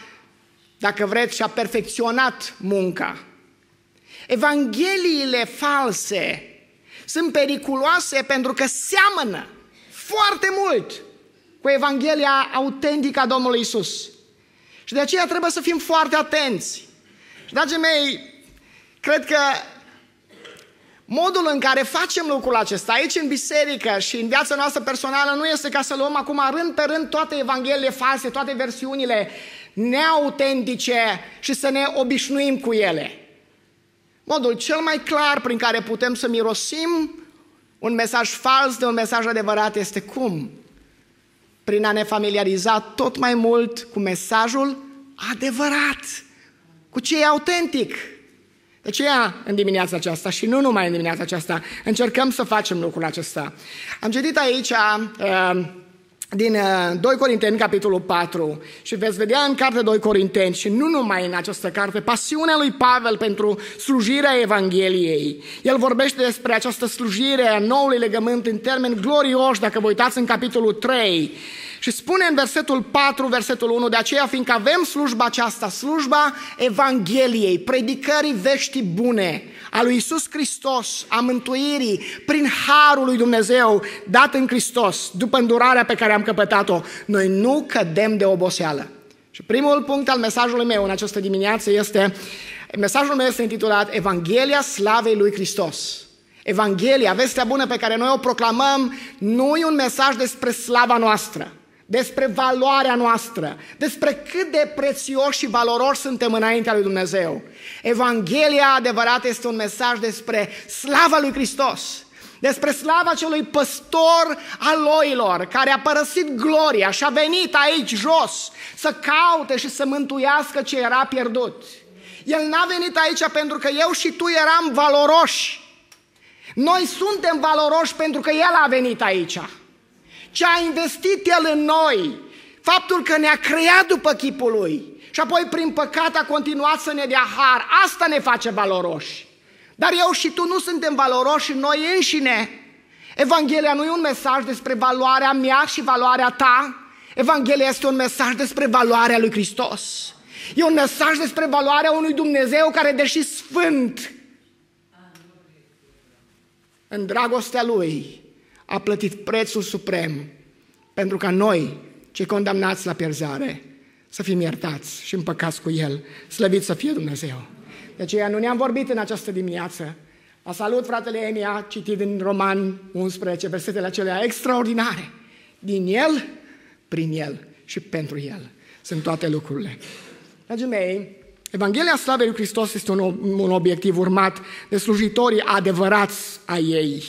dacă vreți, și-a perfecționat munca. Evangheliile false sunt periculoase pentru că seamănă foarte mult cu Evanghelia autentică a Domnului Isus. Și de aceea trebuie să fim foarte atenți. Și, dragii mei, cred că modul în care facem lucrul acesta aici în biserică și în viața noastră personală nu este ca să luăm acum rând pe rând toate evangheliile false, toate versiunile neautentice și să ne obișnuim cu ele. Modul cel mai clar prin care putem să mirosim un mesaj fals de un mesaj adevărat este cum? Prin a ne familiariza tot mai mult cu mesajul adevărat, cu ce e autentic. De aceea, în dimineața aceasta și nu numai în dimineața aceasta, încercăm să facem lucrul acesta. Am citit aici uh, din 2 uh, Corinteni, capitolul 4, și veți vedea în cartea 2 Corinteni și nu numai în această carte, pasiunea lui Pavel pentru slujirea Evangheliei. El vorbește despre această slujire a noului legământ în termeni glorioși, dacă vă uitați în capitolul 3. Și spune în versetul 4, versetul 1, de aceea fiindcă avem slujba aceasta, slujba Evangheliei, predicării veștii bune, a lui Isus Hristos, a mântuirii, prin harul lui Dumnezeu dat în Hristos, după îndurarea pe care am căpătat-o, noi nu cădem de oboseală. Și primul punct al mesajului meu în această dimineață este, mesajul meu este intitulat Evanghelia Slavei lui Hristos. Evanghelia, vestea bună pe care noi o proclamăm, nu e un mesaj despre slava noastră despre valoarea noastră, despre cât de prețioși și valoroși suntem înaintea lui Dumnezeu. Evanghelia adevărată este un mesaj despre slava lui Hristos, despre slava celui păstor al loilor, care a părăsit gloria și a venit aici jos să caute și să mântuiască ce era pierdut. El n-a venit aici pentru că eu și tu eram valoroși. Noi suntem valoroși pentru că El a venit aici ce a investit El în noi, faptul că ne-a creat după chipul Lui și apoi prin păcat a continuat să ne dea har, asta ne face valoroși. Dar eu și tu nu suntem valoroși noi înșine. Evanghelia nu e un mesaj despre valoarea mea și valoarea ta. Evanghelia este un mesaj despre valoarea lui Hristos. E un mesaj despre valoarea unui Dumnezeu care, deși sfânt, în dragostea Lui, a plătit prețul suprem pentru ca noi, cei condamnați la pierzare, să fim iertați și împăcați cu El. Slăvit să fie Dumnezeu! De aceea nu ne-am vorbit în această dimineață. A salut fratele Emia, citit în Roman 11, versetele acelea extraordinare. Din El, prin El și pentru El sunt toate lucrurile. Dragii mei, Evanghelia Slavei lui Hristos este un, un obiectiv urmat de slujitorii adevărați a ei.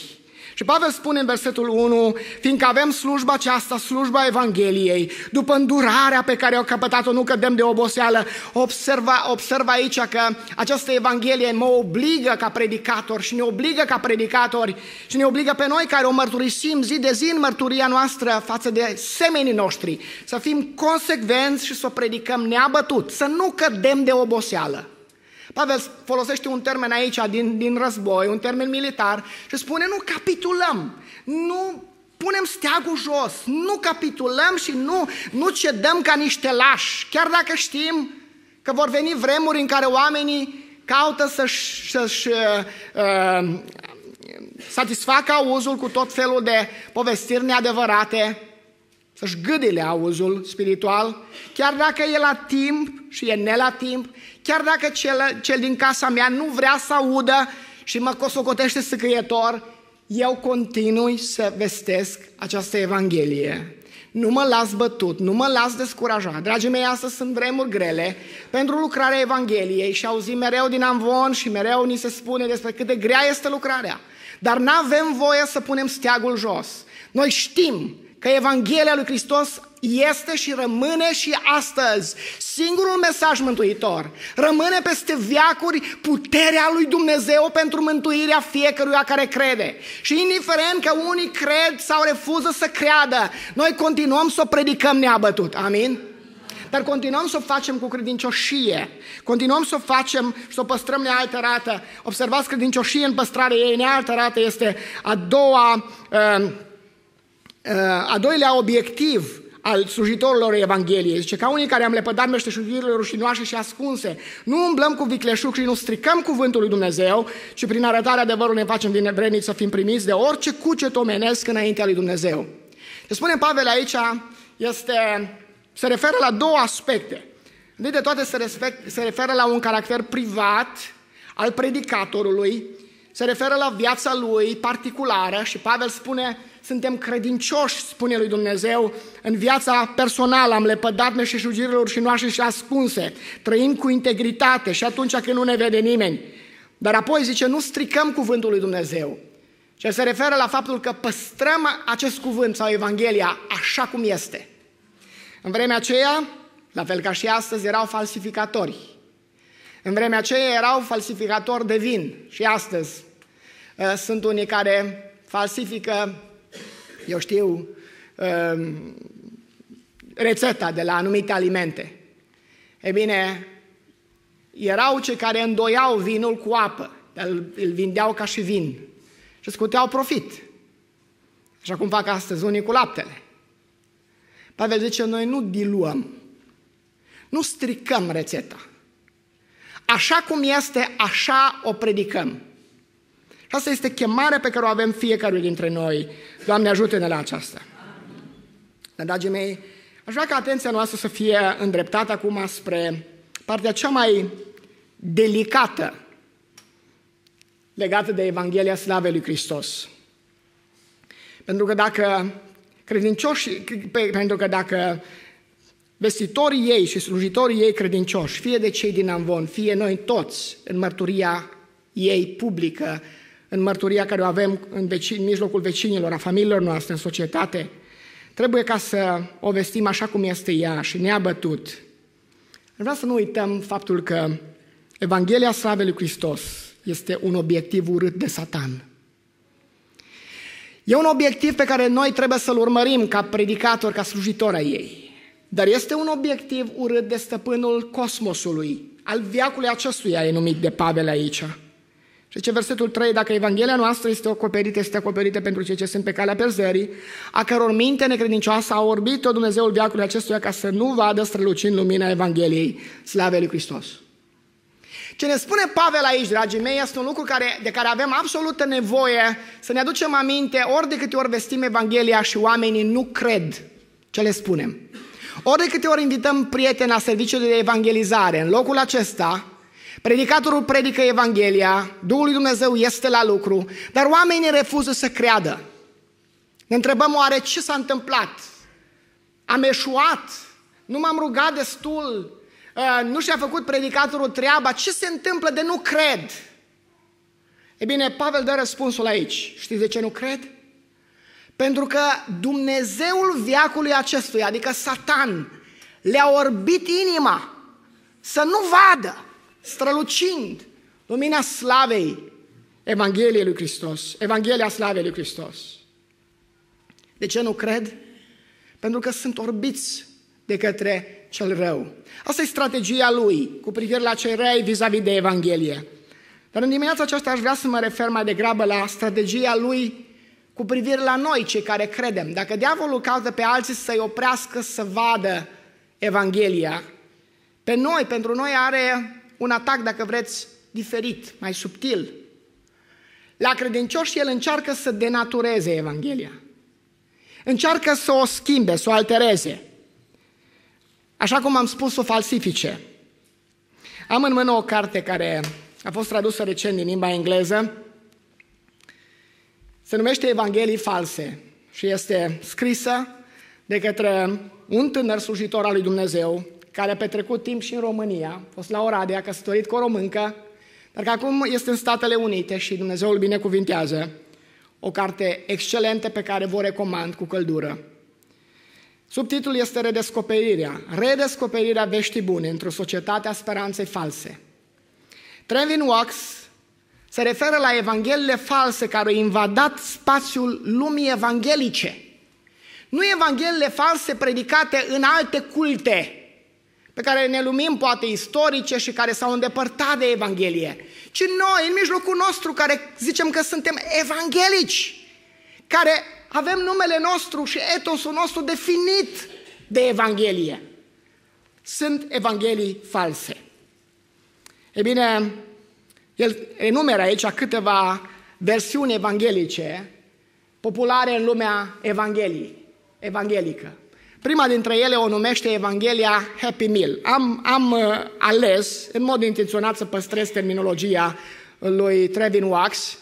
Și Pavel spune în versetul 1, fiindcă avem slujba aceasta, slujba Evangheliei, după îndurarea pe care o căpătat-o, nu cădem de oboseală, observa, observa aici că această Evanghelie mă obligă ca predicator și ne obligă ca predicatori și ne obligă pe noi care o mărturisim zi de zi în mărturia noastră față de semenii noștri, să fim consecvenți și să o predicăm neabătut, să nu cădem de oboseală. Pavel folosește un termen aici din, din război, un termen militar și spune nu capitulăm, nu punem steagul jos, nu capitulăm și nu, nu cedăm ca niște lași, chiar dacă știm că vor veni vremuri în care oamenii caută să-și, să-și uh, uh satisfacă auzul cu tot felul de povestiri neadevărate, să-și gâdile auzul spiritual, chiar dacă e la timp și e ne la timp, chiar dacă cel, cel din casa mea nu vrea să audă și mă cosocotește săcăietor, eu continui să vestesc această Evanghelie. Nu mă las bătut, nu mă las descurajat. Dragii mei, astăzi sunt vremuri grele pentru lucrarea Evangheliei și auzim mereu din amvon și mereu ni se spune despre cât de grea este lucrarea. Dar nu avem voie să punem steagul jos. Noi știm că Evanghelia lui Hristos este și rămâne și astăzi singurul mesaj mântuitor. Rămâne peste viacuri puterea lui Dumnezeu pentru mântuirea fiecăruia care crede. Și indiferent că unii cred sau refuză să creadă, noi continuăm să o predicăm neabătut. Amin? Dar continuăm să o facem cu credincioșie. Continuăm să o facem și să o păstrăm nealterată. Observați, credincioșie în păstrare ei nealterată este a doua, uh, uh, a doilea obiectiv al slujitorilor Evangheliei. Zice, ca unii care am lepădat meșteșugirile rușinoase și ascunse, nu umblăm cu vicleșug și nu stricăm cuvântul lui Dumnezeu, ci prin arătarea adevărului ne facem din evrenici să fim primiți de orice cucet omenesc înaintea lui Dumnezeu. Ce spune Pavel aici este, se referă la două aspecte. Întâi de toate se, respect, se referă la un caracter privat al predicatorului, se referă la viața lui particulară și Pavel spune suntem credincioși, spune lui Dumnezeu, în viața personală, am lepădat meșeșugirilor și noastre și ascunse, trăim cu integritate și atunci când nu ne vede nimeni. Dar apoi zice, nu stricăm cuvântul lui Dumnezeu. Și se referă la faptul că păstrăm acest cuvânt sau Evanghelia așa cum este. În vremea aceea, la fel ca și astăzi, erau falsificatori. În vremea aceea erau falsificatori de vin și astăzi uh, sunt unii care falsifică eu știu, um, rețeta de la anumite alimente. E bine, erau cei care îndoiau vinul cu apă, îl, îl vindeau ca și vin și scuteau profit. Așa cum fac astăzi unii cu laptele. Pavel zice, noi nu diluăm, nu stricăm rețeta. Așa cum este, așa o predicăm. Și asta este chemarea pe care o avem fiecare dintre noi. Doamne, ajută-ne la aceasta. Dar, dragii mei, aș vrea ca atenția noastră să fie îndreptată acum spre partea cea mai delicată legată de Evanghelia Slavei lui Hristos. Pentru că dacă credincioși, pentru că dacă vestitorii ei și slujitorii ei credincioși, fie de cei din Amvon, fie noi toți, în mărturia ei publică, în mărturia care o avem în, vecin, în mijlocul vecinilor, a familiilor noastre, în societate, trebuie ca să o vestim așa cum este ea și neabătut. Vreau să nu uităm faptul că Evanghelia Slavei lui Hristos este un obiectiv urât de Satan. E un obiectiv pe care noi trebuie să-l urmărim ca predicator, ca slujitor a ei. Dar este un obiectiv urât de stăpânul cosmosului, al viacului acestuia e numit de Pavel aici. Și ce versetul 3, dacă Evanghelia noastră este acoperită, este acoperită pentru cei ce sunt pe calea pierzării, a căror minte necredincioasă a orbit-o Dumnezeul viacului acestuia ca să nu vadă strălucind lumina Evangheliei, slavei lui Hristos. Ce ne spune Pavel aici, dragii mei, este un lucru care, de care avem absolută nevoie să ne aducem aminte ori de câte ori vestim Evanghelia și oamenii nu cred ce le spunem. Ori de câte ori invităm prieteni la serviciul de evangelizare, în locul acesta, Predicatorul predică Evanghelia, Duhul lui Dumnezeu este la lucru, dar oamenii refuză să creadă. Ne întrebăm oare ce s-a întâmplat? Am eșuat? Nu m-am rugat destul? Uh, nu și-a făcut predicatorul treaba? Ce se întâmplă de nu cred? E bine, Pavel dă răspunsul aici. Știți de ce nu cred? Pentru că Dumnezeul viacului acestuia, adică Satan, le-a orbit inima să nu vadă strălucind lumina slavei Evangheliei lui Hristos, Evanghelia slavei lui Hristos. De ce nu cred? Pentru că sunt orbiți de către cel rău. Asta e strategia lui cu privire la cei răi vis-a-vis de Evanghelie. Dar în dimineața aceasta aș vrea să mă refer mai degrabă la strategia lui cu privire la noi, cei care credem. Dacă diavolul caută pe alții să-i oprească să vadă Evanghelia, pe noi, pentru noi are un atac, dacă vreți, diferit, mai subtil. la credincioși el încearcă să denatureze Evanghelia. Încearcă să o schimbe, să o altereze. Așa cum am spus, o falsifice. Am în mână o carte care a fost tradusă recent din limba engleză. Se numește Evanghelii false și este scrisă de către un tânăr slujitor al lui Dumnezeu care a petrecut timp și în România, a fost la Oradea, căsătorit cu o româncă, dar că acum este în Statele Unite și Dumnezeu îl binecuvintează. O carte excelentă pe care vă recomand cu căldură. Subtitlul este Redescoperirea. Redescoperirea veștii bune într-o societate a speranței false. Trevin Wax se referă la evangheliile false care au invadat spațiul lumii evanghelice. Nu evangheliile false predicate în alte culte, pe care ne lumim poate istorice și care s-au îndepărtat de Evanghelie, ci noi, în mijlocul nostru, care zicem că suntem evanghelici, care avem numele nostru și etosul nostru definit de Evanghelie. Sunt evanghelii false. E bine, el enumeră aici câteva versiuni evanghelice populare în lumea Evangheliei, evanghelică. Prima dintre ele o numește Evanghelia Happy Meal. Am, am uh, ales, în mod intenționat, să păstrez terminologia lui Trevin Wax,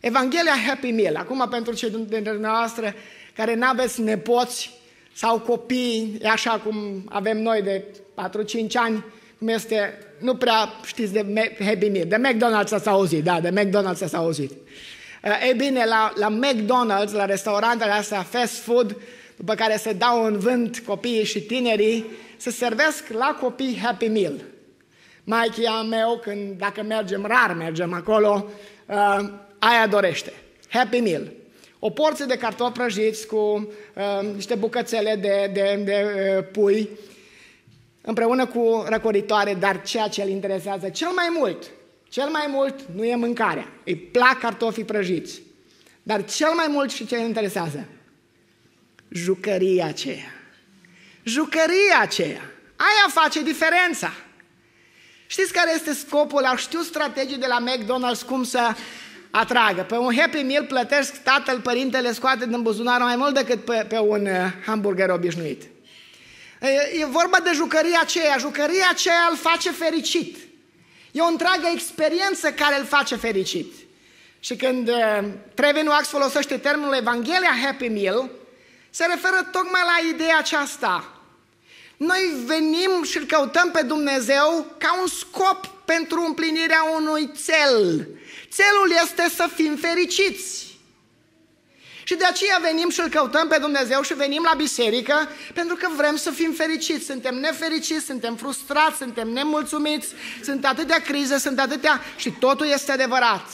Evanghelia Happy Meal. Acum, pentru cei dintre noastre care nu aveți nepoți sau copii, e așa cum avem noi de 4-5 ani, cum este, nu prea știți de Happy Meal. De McDonald's ați auzit, da, de McDonald's ați auzit. E bine, la, la McDonald's, la restaurantele astea fast food, după care se dau în vânt copiii și tinerii, se servesc la copii Happy Meal. Maichia meu, când, dacă mergem, rar mergem acolo, uh, aia dorește. Happy Meal. O porție de cartofi prăjiți cu uh, niște bucățele de, de, de uh, pui, împreună cu răcoritoare, dar ceea ce îl interesează cel mai mult, cel mai mult nu e mâncarea. Îi plac cartofii prăjiți. Dar cel mai mult și ce îl interesează? Jucăria aceea. Jucăria aceea. Aia face diferența. Știți care este scopul? Au știut strategii de la McDonald's cum să atragă. Pe un Happy Meal plătesc tatăl, părintele, scoate din buzunar mai mult decât pe, pe un uh, hamburger obișnuit. E, e vorba de jucăria aceea. Jucăria aceea îl face fericit. E o întreagă experiență care îl face fericit. Și când uh, Trevin Wax folosește termenul Evanghelia Happy Meal, se referă tocmai la ideea aceasta. Noi venim și îl căutăm pe Dumnezeu ca un scop pentru împlinirea unui cel. Țelul este să fim fericiți. Și de aceea venim și îl căutăm pe Dumnezeu și venim la biserică pentru că vrem să fim fericiți. Suntem nefericiți, suntem frustrați, suntem nemulțumiți, sunt atâtea crize, sunt atâtea... și totul este adevărat.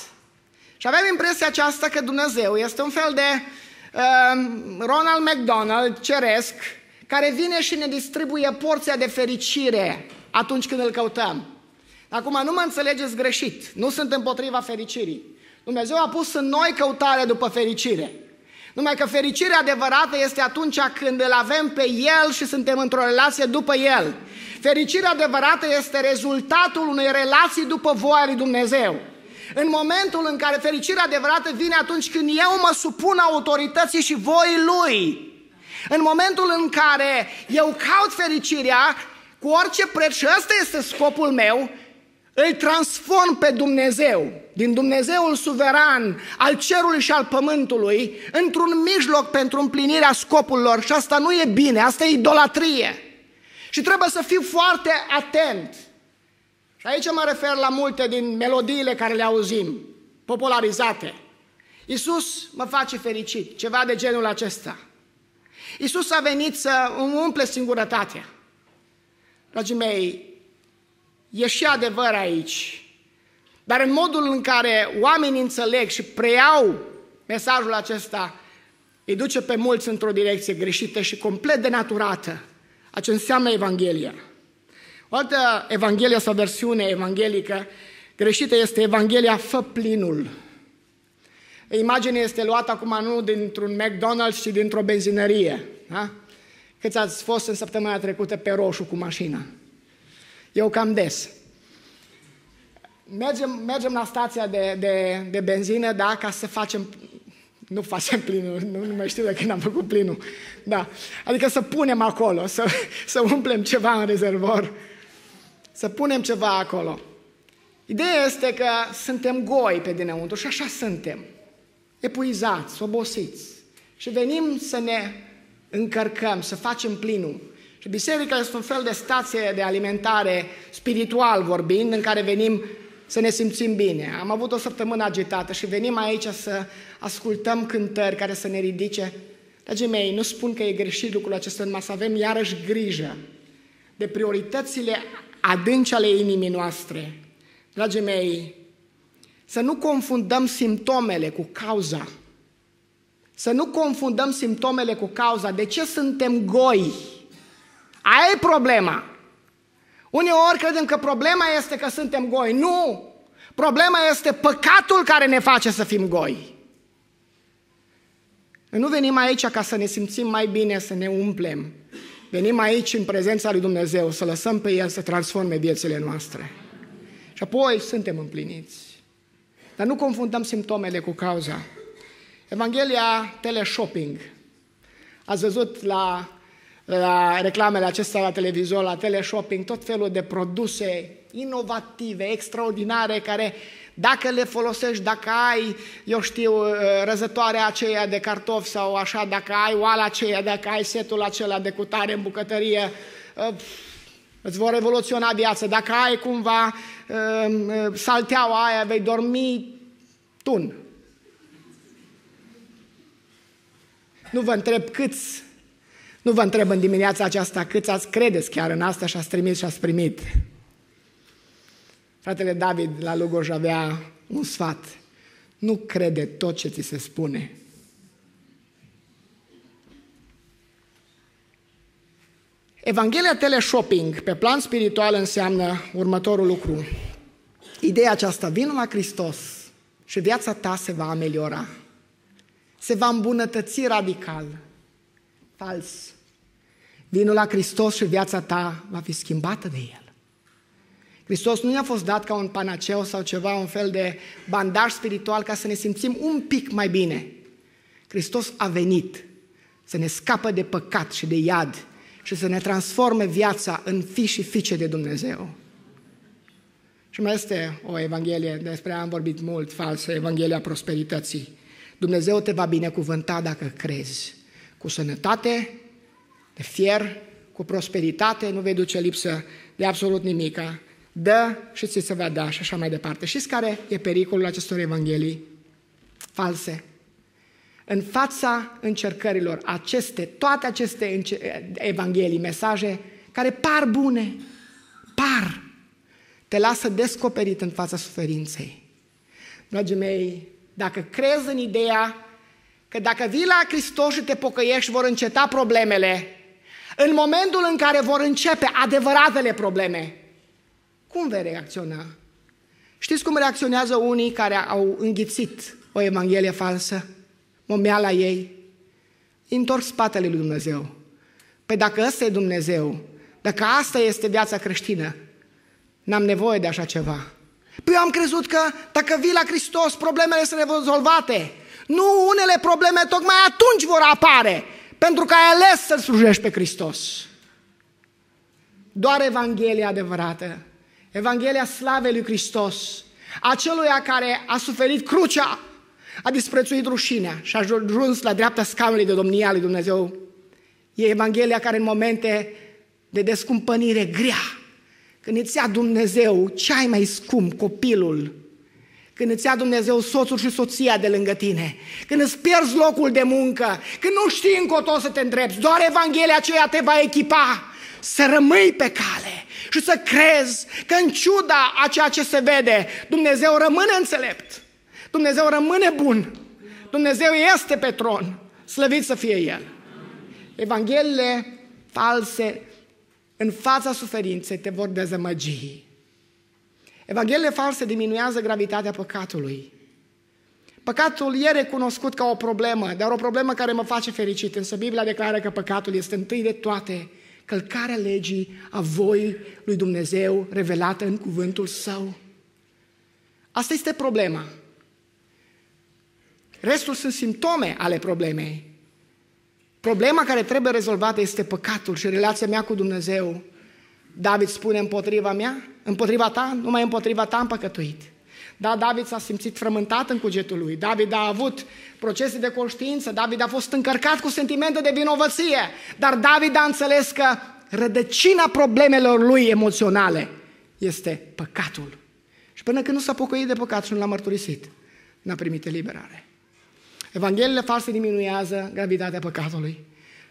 Și avem impresia aceasta că Dumnezeu este un fel de uh, Ronald McDonald ceresc care vine și ne distribuie porția de fericire atunci când îl căutăm. Acum, nu mă înțelegeți greșit, nu sunt împotriva fericirii. Dumnezeu a pus în noi căutare după fericire. Numai că fericirea adevărată este atunci când îl avem pe El și suntem într-o relație după El. Fericirea adevărată este rezultatul unei relații după voia lui Dumnezeu. În momentul în care fericirea adevărată vine atunci când eu mă supun autorității și voii Lui. În momentul în care eu caut fericirea cu orice preț, și ăsta este scopul meu, îl transform pe Dumnezeu, din Dumnezeul suveran al cerului și al pământului, într-un mijloc pentru împlinirea scopurilor și asta nu e bine, asta e idolatrie. Și trebuie să fiu foarte atent. Și aici mă refer la multe din melodiile care le auzim, popularizate. Iisus mă face fericit, ceva de genul acesta. Iisus a venit să umple singurătatea. Dragii mei, E și adevăr aici. Dar în modul în care oamenii înțeleg și preiau mesajul acesta, îi duce pe mulți într-o direcție greșită și complet denaturată a ce înseamnă Evanghelia. O altă Evanghelia sau versiune evanghelică greșită este Evanghelia fă plinul. Imaginea este luată acum nu dintr-un McDonald's, ci dintr-o benzinărie. Da? Câți ați fost în săptămâna trecută pe roșu cu mașina? Eu cam des. mergem, mergem la stația de, de, de benzină, da, ca să facem, nu facem plinul, nu, nu mai știu de când am făcut plinul, da, adică să punem acolo, să, să umplem ceva în rezervor, să punem ceva acolo. Ideea este că suntem goi pe dinăuntru și așa suntem, epuizați, obosiți și venim să ne încărcăm, să facem plinul. Și biserica este un fel de stație de alimentare spiritual vorbind, în care venim să ne simțim bine. Am avut o săptămână agitată și venim aici să ascultăm cântări care să ne ridice. Dragii mei, nu spun că e greșit lucrul acesta, numai să avem iarăși grijă de prioritățile adânci ale inimii noastre. Dragii mei, să nu confundăm simptomele cu cauza. Să nu confundăm simptomele cu cauza. De ce suntem goi? Aia e problema. Uneori credem că problema este că suntem goi. Nu! Problema este păcatul care ne face să fim goi. Noi nu venim aici ca să ne simțim mai bine, să ne umplem. Venim aici în prezența lui Dumnezeu, să lăsăm pe El să transforme viețile noastre. Și apoi suntem împliniți. Dar nu confundăm simptomele cu cauza. Evanghelia teleshopping. Ați văzut la la reclamele acestea la televizor, la teleshopping, tot felul de produse inovative, extraordinare, care dacă le folosești, dacă ai, eu știu, uh, răzătoarea aceea de cartofi sau așa, dacă ai oala aceea, dacă ai setul acela de cutare în bucătărie, uh, îți vor revoluționa viața. Dacă ai cumva uh, salteaua aia, vei dormi tun. Nu vă întreb câți nu vă întreb în dimineața aceasta câți ați credeți chiar în asta și ați trimis și ați primit. Fratele David la Lugoj avea un sfat. Nu crede tot ce ți se spune. Evanghelia teleshopping pe plan spiritual înseamnă următorul lucru. Ideea aceasta, vin la Hristos și viața ta se va ameliora. Se va îmbunătăți radical. Fals. Vinul la Hristos și viața ta va fi schimbată de El. Hristos nu ne-a fost dat ca un panaceu sau ceva, un fel de bandaj spiritual ca să ne simțim un pic mai bine. Hristos a venit să ne scapă de păcat și de iad și să ne transforme viața în fi și fiice de Dumnezeu. Și mai este o evanghelie, despre am vorbit mult, falsă, Evanghelia prosperității. Dumnezeu te va binecuvânta dacă crezi cu sănătate, de fier, cu prosperitate, nu vei duce lipsă de absolut nimica. Dă și ți se va da și așa mai departe. Știți care e pericolul acestor evanghelii false? În fața încercărilor, aceste, toate aceste evanghelii, mesaje care par bune, par, te lasă descoperit în fața suferinței. Dragii mei, dacă crezi în ideea că dacă vii la Hristos și te pocăiești, vor înceta problemele, în momentul în care vor începe adevăratele probleme, cum vei reacționa? Știți cum reacționează unii care au înghițit o evanghelie falsă? Momeala ei? Întorc spatele lui Dumnezeu. Păi dacă ăsta e Dumnezeu, dacă asta este viața creștină, n-am nevoie de așa ceva. Păi eu am crezut că dacă vii la Hristos, problemele sunt rezolvate. Nu, unele probleme tocmai atunci vor apare, pentru că ai ales să-L slujești pe Hristos. Doar Evanghelia adevărată, Evanghelia slavei lui Hristos, aceluia care a suferit crucea, a disprețuit rușinea și a ajuns la dreapta scaunului de domnia lui Dumnezeu. E Evanghelia care în momente de descumpănire grea, când îți ia Dumnezeu cea mai scump, copilul, când îți ia Dumnezeu soțul și soția de lângă tine, când îți pierzi locul de muncă, când nu știi încotro să te îndrepți, doar Evanghelia aceea te va echipa să rămâi pe cale și să crezi că în ciuda a ceea ce se vede, Dumnezeu rămâne înțelept, Dumnezeu rămâne bun, Dumnezeu este pe tron, slăvit să fie El. Evangheliile false în fața suferinței te vor dezamăgi. Evangheliile false diminuează gravitatea păcatului. Păcatul e recunoscut ca o problemă, dar o problemă care mă face fericit. Însă Biblia declară că păcatul este întâi de toate călcarea legii a voii lui Dumnezeu revelată în cuvântul său. Asta este problema. Restul sunt simptome ale problemei. Problema care trebuie rezolvată este păcatul și relația mea cu Dumnezeu. David spune împotriva mea, împotriva ta, numai împotriva ta am păcătuit. Da, David s-a simțit frământat în cugetul lui. David a avut procese de conștiință. David a fost încărcat cu sentimente de vinovăție. Dar David a înțeles că rădăcina problemelor lui emoționale este păcatul. Și până când nu s-a pocăit de păcat și nu l-a mărturisit, n-a primit eliberare. Evangheliile false diminuează gravitatea păcatului.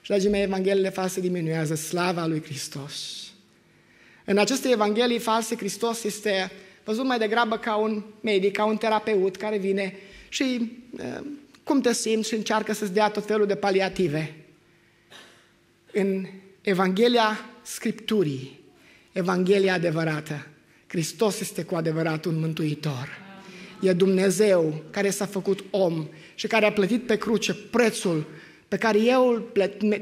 Și, dragii mei, Evangheliile false diminuează slava lui Hristos. În aceste Evanghelii false, Hristos este văzut mai degrabă ca un medic, ca un terapeut care vine și cum te simți și încearcă să-ți dea tot felul de paliative. În Evanghelia Scripturii, Evanghelia adevărată, Hristos este cu adevărat un mântuitor. E Dumnezeu care s-a făcut om și care a plătit pe cruce prețul pe care eu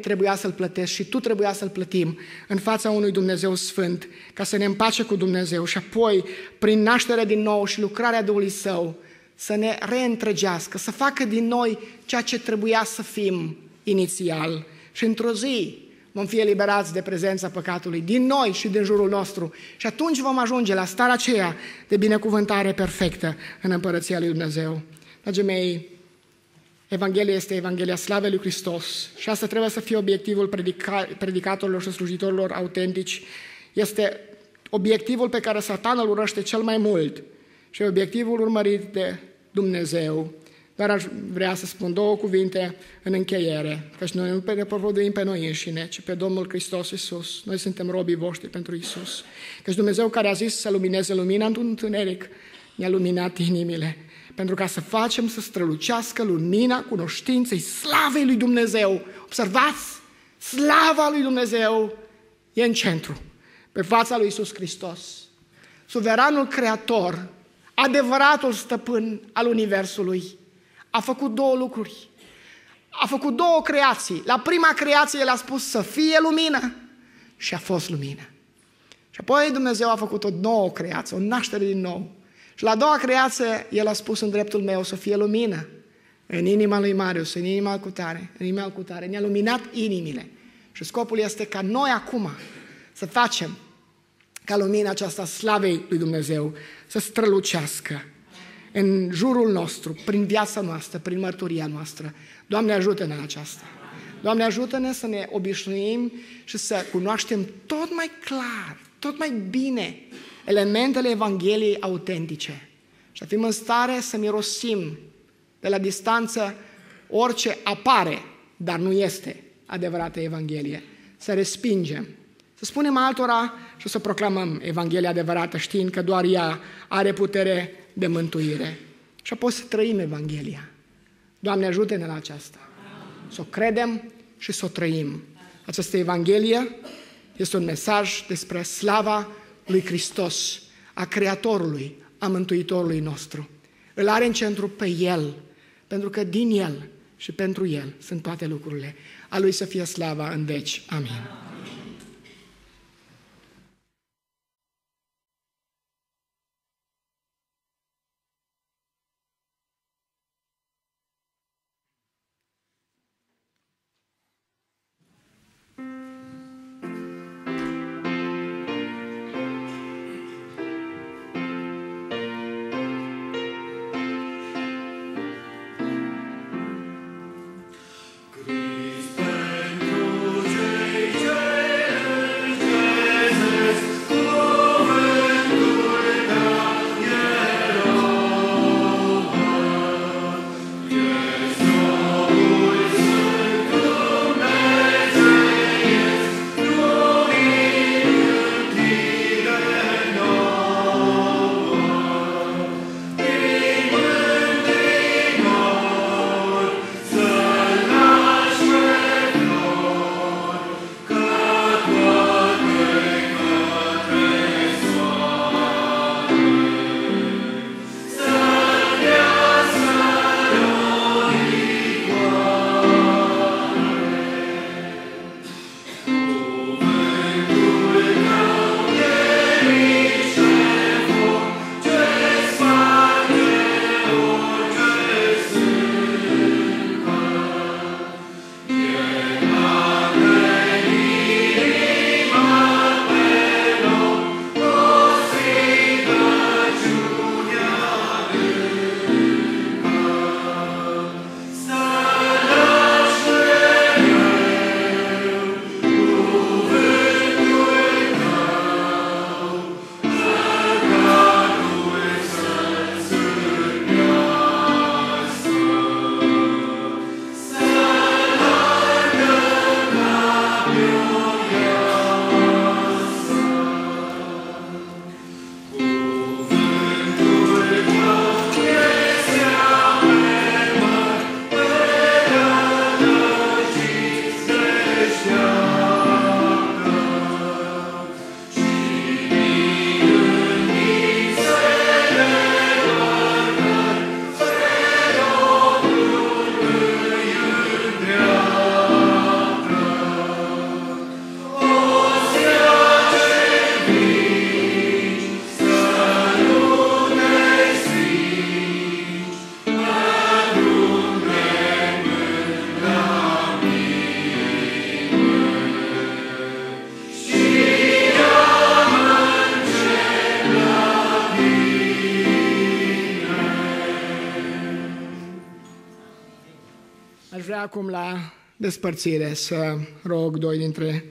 trebuia să-l plătesc și tu trebuia să-l plătim în fața unui Dumnezeu sfânt, ca să ne împace cu Dumnezeu și apoi, prin nașterea din nou și lucrarea Duhului Său, să ne reîntregească, să facă din noi ceea ce trebuia să fim inițial. Și într-o zi vom fi eliberați de prezența păcatului din noi și din jurul nostru. Și atunci vom ajunge la starea aceea de binecuvântare perfectă în Împărăția lui Dumnezeu. Dragii mei, Evanghelia este Evanghelia slavei lui Hristos și asta trebuie să fie obiectivul predica- predicatorilor și slujitorilor autentici. Este obiectivul pe care satan îl urăște cel mai mult și obiectivul urmărit de Dumnezeu. Dar aș vrea să spun două cuvinte în încheiere, căci noi nu ne propovăduim pe noi înșine, ci pe Domnul Hristos Iisus. Noi suntem robii voștri pentru Iisus. Căci Dumnezeu care a zis să lumineze lumina într-un întuneric, ne-a luminat inimile pentru ca să facem să strălucească lumina cunoștinței slavei lui Dumnezeu. Observați, slava lui Dumnezeu e în centru, pe fața lui Isus Hristos. Suveranul creator, adevăratul stăpân al Universului, a făcut două lucruri. A făcut două creații. La prima creație el a spus să fie lumină și a fost lumină. Și apoi Dumnezeu a făcut o nouă creație, o naștere din nou. Și la a doua creație, El a spus în dreptul meu să fie lumină în inima lui Marius, în inima cutare, în inima cutare. Ne-a luminat inimile. Și scopul este ca noi acum să facem ca lumina aceasta slavei lui Dumnezeu să strălucească în jurul nostru, prin viața noastră, prin mărturia noastră. Doamne, ajută-ne în aceasta. Doamne, ajută-ne să ne obișnuim și să cunoaștem tot mai clar, tot mai bine elementele Evangheliei autentice și să fim în stare să mirosim de la distanță orice apare, dar nu este adevărată Evanghelie. Să respingem, să spunem altora și să proclamăm Evanghelia adevărată știind că doar ea are putere de mântuire. Și apoi să trăim Evanghelia. Doamne, ajută-ne la aceasta. Să o credem și să o trăim. Această Evanghelie este un mesaj despre slava lui Hristos, a Creatorului, a Mântuitorului nostru. Îl are în centru pe El, pentru că din El și pentru El sunt toate lucrurile. A Lui să fie slava în veci. Amin. Christ despărțire să rog doi dintre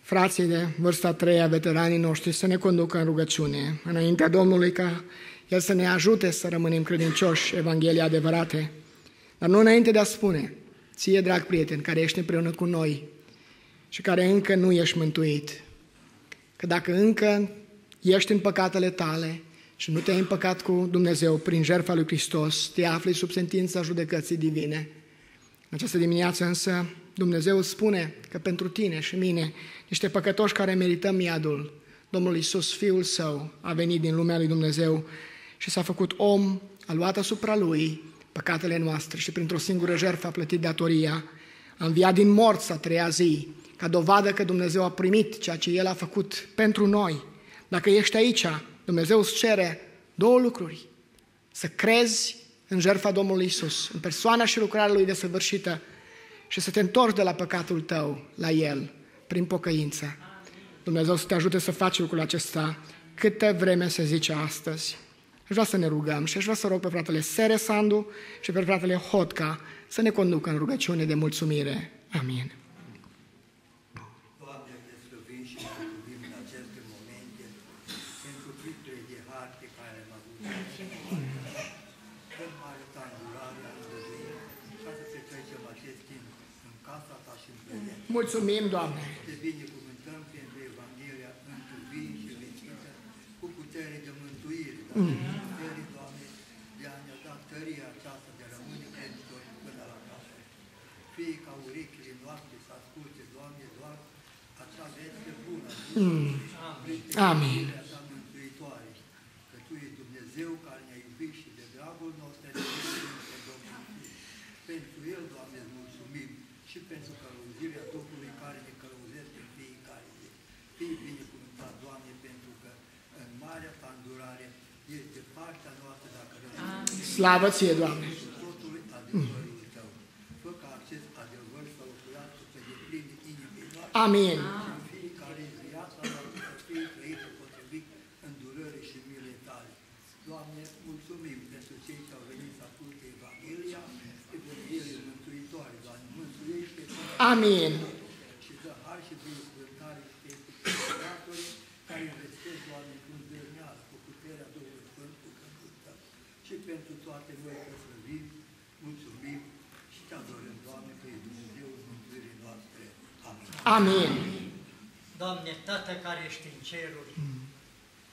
frații de vârsta a treia, veteranii noștri, să ne conducă în rugăciune, înaintea Domnului ca El să ne ajute să rămânem credincioși Evanghelia adevărate. Dar nu înainte de a spune, ție, drag prieten, care ești împreună cu noi și care încă nu ești mântuit, că dacă încă ești în păcatele tale și nu te-ai împăcat cu Dumnezeu prin jertfa lui Hristos, te afli sub sentința judecății divine. În această dimineață însă Dumnezeu spune că pentru tine și mine, niște păcătoși care merităm iadul, Domnul Iisus, Fiul Său, a venit din lumea lui Dumnezeu și s-a făcut om, a luat asupra Lui păcatele noastre și printr-o singură jertfă a plătit datoria, a înviat din morți a treia zi, ca dovadă că Dumnezeu a primit ceea ce El a făcut pentru noi. Dacă ești aici, Dumnezeu îți cere două lucruri. Să crezi în jertfa Domnului Isus, în persoana și lucrarea Lui desăvârșită și să te întorci de la păcatul tău la El, prin pocăință. Dumnezeu să te ajute să faci lucrul acesta câte vreme se zice astăzi. Aș vrea să ne rugăm și aș vrea să rog pe fratele Sere Sandu și pe fratele Hotca să ne conducă în rugăciune de mulțumire. Amin. Doamne, te slăvim și te iubim în aceste momente pentru fructele de har pe care le-am avut. Dă mare ta îndurare, îndurare, ca să petrecem acest timp în casa ta și în prezent. Mulțumim, Doamne! Te binecuvântăm pentru Evanghelia într vin și vestită, cu putere de mântuire, dar Mm. mm. putere, Doamne, de a ne da tăria aceasta de a rămâne credincioși până la casă. Fie ca urechile noastre să asculte, Doamne, doar acea veste bună. Mm. Amin. Ta mântuitoare, că Tu ești Dumnezeu care ne-a iubit și de dragul nostru ne mulțumim pe Domnul Iisus. Pentru El, Doamne, îți mulțumim și pentru călăuzirea Duhului care ne călăuzește în fiecare zi. Fii binecuvântat, Doamne, pentru că în marea Ta îndurare este partea noastră dacă rămânem. Slavă ție, Doamne! Totul adevărul Tău. Fă ca acest adevăr să locuiască pe deplin inimii noastre. Amin. În fiecare viața noastră să fie trăită potrivit îndurării și milei Tale. Doamne, mulțumim pentru cei ce au venit să asculte Evanghelia, Evanghelia mântuitoare, Doamne, mântuiește Amin. și dă har și binecuvântare peste predicatorii care investesc, Doamne, cu îndărneală, cu puterea Duhului Sfânt, cu Cuvântul Tău. Și pentru toate noi că slăvim, mulțumim și te adorăm, Doamne, că e Dumnezeul mântuirii noastre. Amin. Amin. Doamne, Tată care ești în ceruri,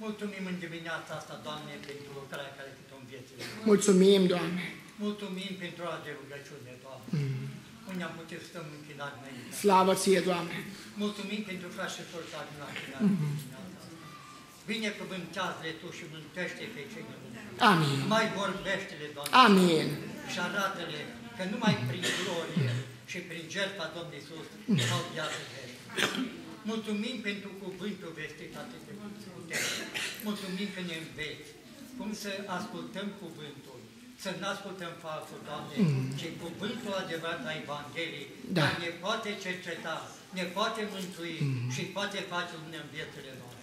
mulțumim în dimineața asta, Doamne, pentru lucrarea care ai în viețile noastre. Mulțumim, Doamne! Mulțumim pentru a de rugăciune, Doamne. Mm. Unde am putut să stăm închinat înainte. Slavă ție, Doamne! Mulțumim pentru frați și sori care ne-au închinat Mhm. în dimineața asta. Binecuvântează-le Tu și mântește pe cei nemântuiți. Amin. Mai vorbește-le, Doamne. Amin. Și arată-le că numai prin glorie și prin jertfa Domnului Iisus Mhm. au viață veșnică. Mulțumim pentru cuvântul vestit atât de putere. Mulțumim că ne înveți cum să ascultăm cuvântul, să nu ascultăm falsul, Doamne, Mhm. ci cuvântul adevărat a Evangheliei, Da. care ne poate cerceta, ne poate mântui Mhm. și poate face lume în viețile noastre.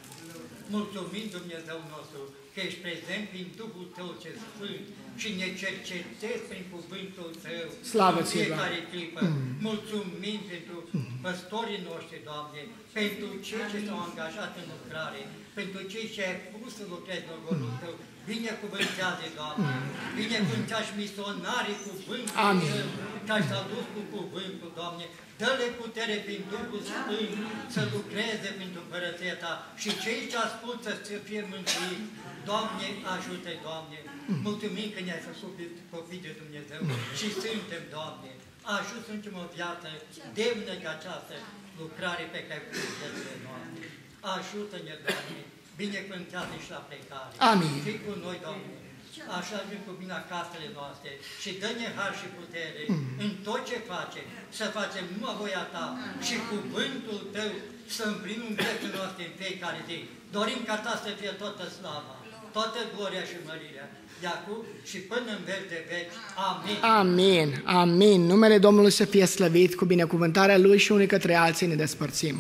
Mulțumim Dumnezeu nostru că ești prezent prin Duhul Tău ce Sfânt și ne cercetezi prin cuvântul Tău Slavă în ție, fiecare Doamne. clipă. Mm. Mulțumim pentru păstorii noștri, Doamne, pentru cei ce s-au angajat în lucrare, pentru cei ce ai pus să lucrezi în rolul Tău. Binecuvântează, Doamne, binecuvântează și misionarii cuvântului Amin. Tău, care s-au dus cu cuvântul, Doamne, Dă-le putere prin Duhul Sfânt să lucreze pentru împărăția Ta și cei ce ascultă să fie mântuiți. Doamne, ajută Doamne! Mulțumim că ne-ai făcut copii de Dumnezeu și suntem, Doamne. Ajută să ducem o viață demnă ca această lucrare pe care ai pus de noastre. Ajută-ne, Doamne! Binecuvântează și la plecare. Amin. Fii cu noi, Doamne! Așa vin cu bine casele noastre și dă-ne har și putere în tot ce facem, să facem numai voia Ta și cuvântul Tău să împlinim viețile noastre în fiecare zi. Dorim ca Ta să fie toată slava, toată gloria și mărirea, de acum și până în veci de veci. Amin. Amin, amin. Numele Domnului să fie slăvit cu binecuvântarea Lui și unii către alții ne despărțim.